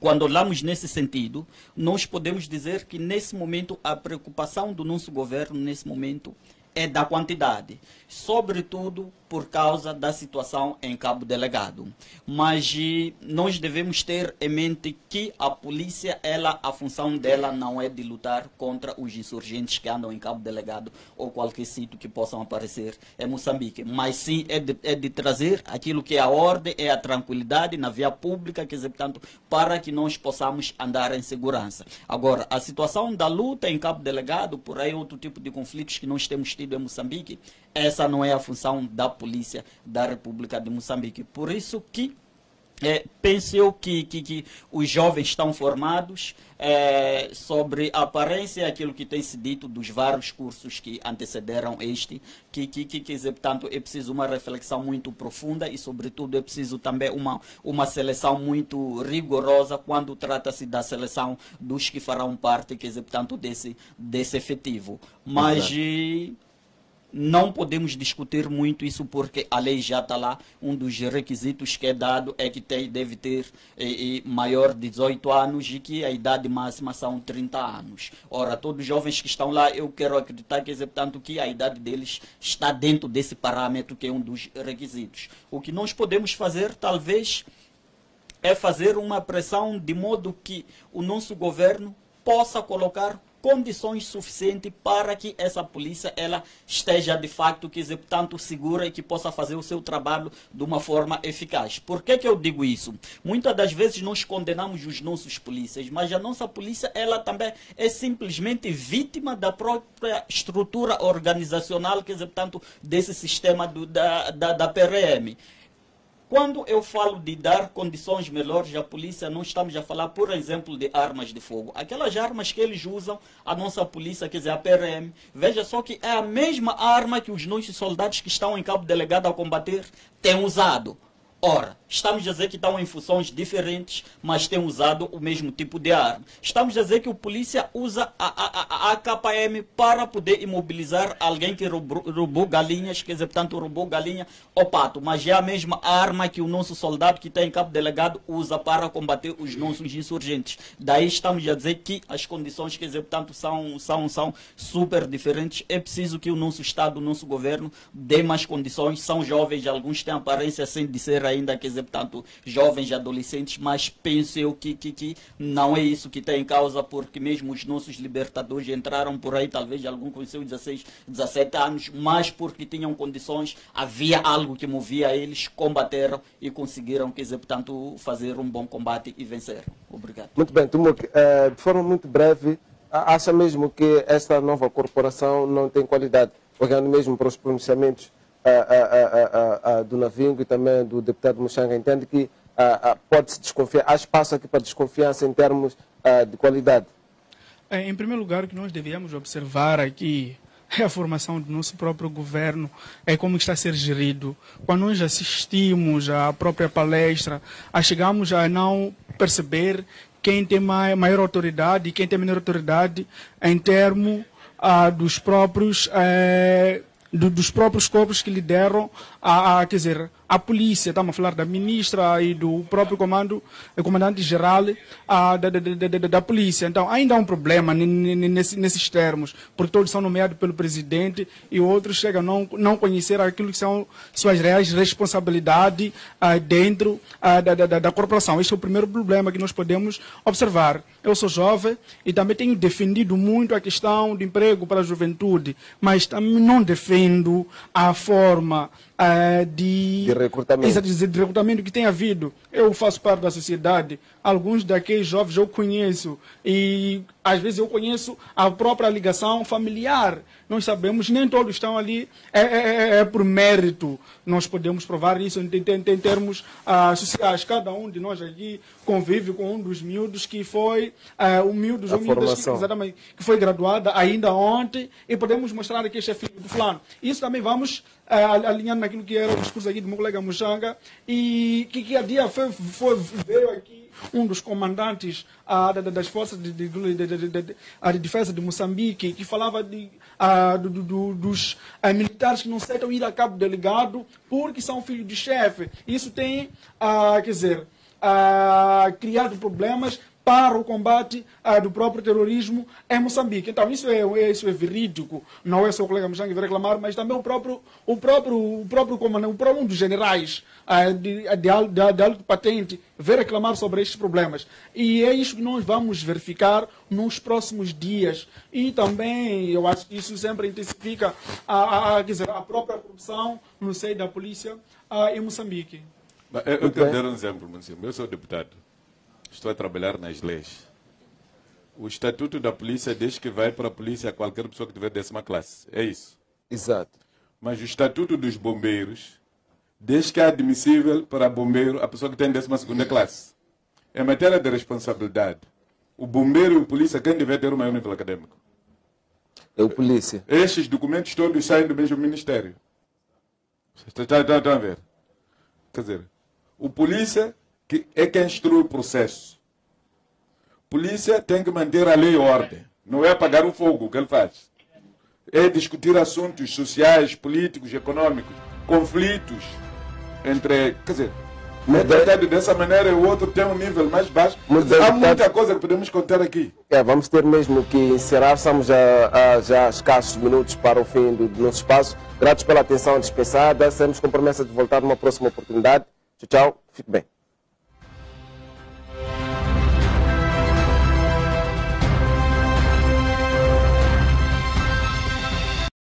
quando olhamos nesse sentido, nós podemos dizer que nesse momento a preocupação do nosso governo nesse momento é da quantidade, sobretudo por causa da situação em Cabo Delegado. Mas nós devemos ter em mente que a polícia, ela, a função dela não é de lutar contra os insurgentes que andam em Cabo Delegado ou qualquer sítio que possam aparecer em Moçambique, mas sim é de, é de trazer aquilo que é a ordem, é a tranquilidade na via pública, quer dizer, portanto, para que nós possamos andar em segurança. Agora, a situação da luta em Cabo Delegado, por aí outro tipo de conflitos que nós temos tido em Moçambique, essa não é a função da polícia da República de Moçambique. Por isso que é, penso eu que, que, que, os jovens estão formados é, sobre a aparência aquilo que tem se dito dos vários cursos que antecederam este, que, que, que, que portanto, é preciso uma reflexão muito profunda e, sobretudo, é preciso também uma, uma seleção muito rigorosa quando trata-se da seleção dos que farão parte, dizer, portanto, desse, desse efetivo. Mas... Exato não podemos discutir muito isso porque a lei já está lá. Um dos requisitos que é dado é que tem, deve ter maior de 18 anos e que a idade máxima são 30 anos. Ora, todos os jovens que estão lá, eu quero acreditar que, portanto, que a idade deles está dentro desse parâmetro que é um dos requisitos. O que nós podemos fazer, talvez, é fazer uma pressão de modo que o nosso governo possa colocar condições suficientes para que essa polícia ela esteja de facto que tanto segura e que possa fazer o seu trabalho de uma forma eficaz. Por que, que eu digo isso? Muitas das vezes nós condenamos os nossos polícias, mas a nossa polícia ela também é simplesmente vítima da própria estrutura organizacional, dizer, portanto, desse sistema do, da, da, da PRM. Quando eu falo de dar condições melhores à polícia, não estamos a falar, por exemplo, de armas de fogo. Aquelas armas que eles usam, a nossa polícia, quer dizer, a PRM, veja só que é a mesma arma que os nossos soldados que estão em cabo delegado a combater têm usado. Ora, estamos a dizer que estão em funções diferentes, mas têm usado o mesmo tipo de arma. Estamos a dizer que o polícia usa a, a, a, a KPM para poder imobilizar alguém que roubou, roubou, galinhas, quer dizer, portanto, roubou galinha ou pato, mas é a mesma arma que o nosso soldado que está em cabo delegado usa para combater os nossos insurgentes. Daí estamos a dizer que as condições, quer dizer, portanto, são, são, são super diferentes. É preciso que o nosso Estado, o nosso governo, dê mais condições. São jovens, alguns têm aparência sem de ser ainda, quer dizer, portanto, jovens e adolescentes, mas penso eu que, que, que não é isso que está em causa, porque mesmo os nossos libertadores entraram por aí, talvez algum com seus 16, 17 anos, mas porque tinham condições, havia algo que movia eles, combateram e conseguiram, quer dizer, portanto, fazer um bom combate e vencer. Obrigado. Muito bem, Tumuk, uh, de forma muito breve, acha mesmo que esta nova corporação não tem qualidade, olhando mesmo para os pronunciamentos do Navingo e também do deputado Muxanga, entende que pode-se desconfiar, há espaço aqui para desconfiança em termos de qualidade? É, em primeiro lugar, o que nós devíamos observar aqui é a formação do nosso próprio governo, é como está a ser gerido. Quando nós assistimos à própria palestra, a chegamos a não perceber quem tem maior autoridade e quem tem menor autoridade em termos ah, dos próprios eh, do, dos próprios corpos que lideram a, a, quer dizer, a polícia, estamos a falar da ministra e do próprio comando, comandante-geral da, da, da, da, polícia. Então, ainda há um problema nesse, nesses termos, porque todos são nomeados pelo presidente e outros chegam a não, não conhecer aquilo que são suas reais responsabilidades ah, dentro ah, da, da, da corporação. Este é o primeiro problema que nós podemos observar. Eu sou jovem e também tenho defendido muito a questão de emprego para a juventude, mas também não defendo a forma uh, de, de recrutamento. De, de recrutamento que tem havido. Eu faço parte da sociedade, alguns daqueles jovens eu conheço e às vezes eu conheço a própria ligação familiar. Nós sabemos, nem todos estão ali, é, é, é, é por mérito. Nós podemos provar isso em, em, em termos uh, sociais. Cada um de nós aqui convive com um dos miúdos que foi, um miúdo, um que, exatamente, que foi graduada ainda ontem e podemos mostrar que este é filho do fulano. Isso também vamos uh, alinhando naquilo que era o discurso aqui do meu colega Muxanga e que, que a dia foi, foi, veio aqui um dos comandantes ah, das forças de, de, de, de, defesa de Moçambique, que falava de, do, do, dos ah, militares que não aceitam ir a cabo delegado porque são filhos de chefe. Isso tem, ah, quer dizer, ah, criado problemas para o combate ah, do próprio terrorismo em Moçambique. Então, isso é, isso é verídico. Não é só o colega Mujang que vai reclamar, mas também o próprio, o próprio, o próprio comandante, o próprio um dos generais ah, de, de, de, de alto patente vai reclamar sobre estes problemas. E é isso que nós vamos verificar nos próximos dias. E também, eu acho que isso sempre intensifica a, a, dizer, a própria corrupção no seio da polícia ah, em Moçambique. Eu, eu quero dar um exemplo, Eu sou deputado estou a trabalhar nas leis. O estatuto da polícia diz que vai para a polícia qualquer pessoa que tiver décima classe. É isso. Exato. Mas o estatuto dos bombeiros diz que é admissível para bombeiro a pessoa que tem décima segunda classe. Em matéria de responsabilidade, o bombeiro e o polícia, quem deve ter o maior nível acadêmico? É o polícia. Estes documentos todos saem do mesmo ministério. Estão a ver? Quer dizer, o polícia que é quem instrui o processo. Polícia tem que manter a lei e ordem. Não é apagar o fogo que ele faz. É discutir assuntos sociais, políticos, econômicos, conflitos entre. Quer dizer, é tratado dessa maneira e o outro tem um nível mais baixo. Mas Há muita coisa que podemos contar aqui. É, vamos ter mesmo que encerrar. Estamos já, a, já escassos minutos para o fim do, do nosso espaço. Gratos pela atenção dispensada. Temos com promessa de voltar numa próxima oportunidade. Tchau, tchau. Fique bem.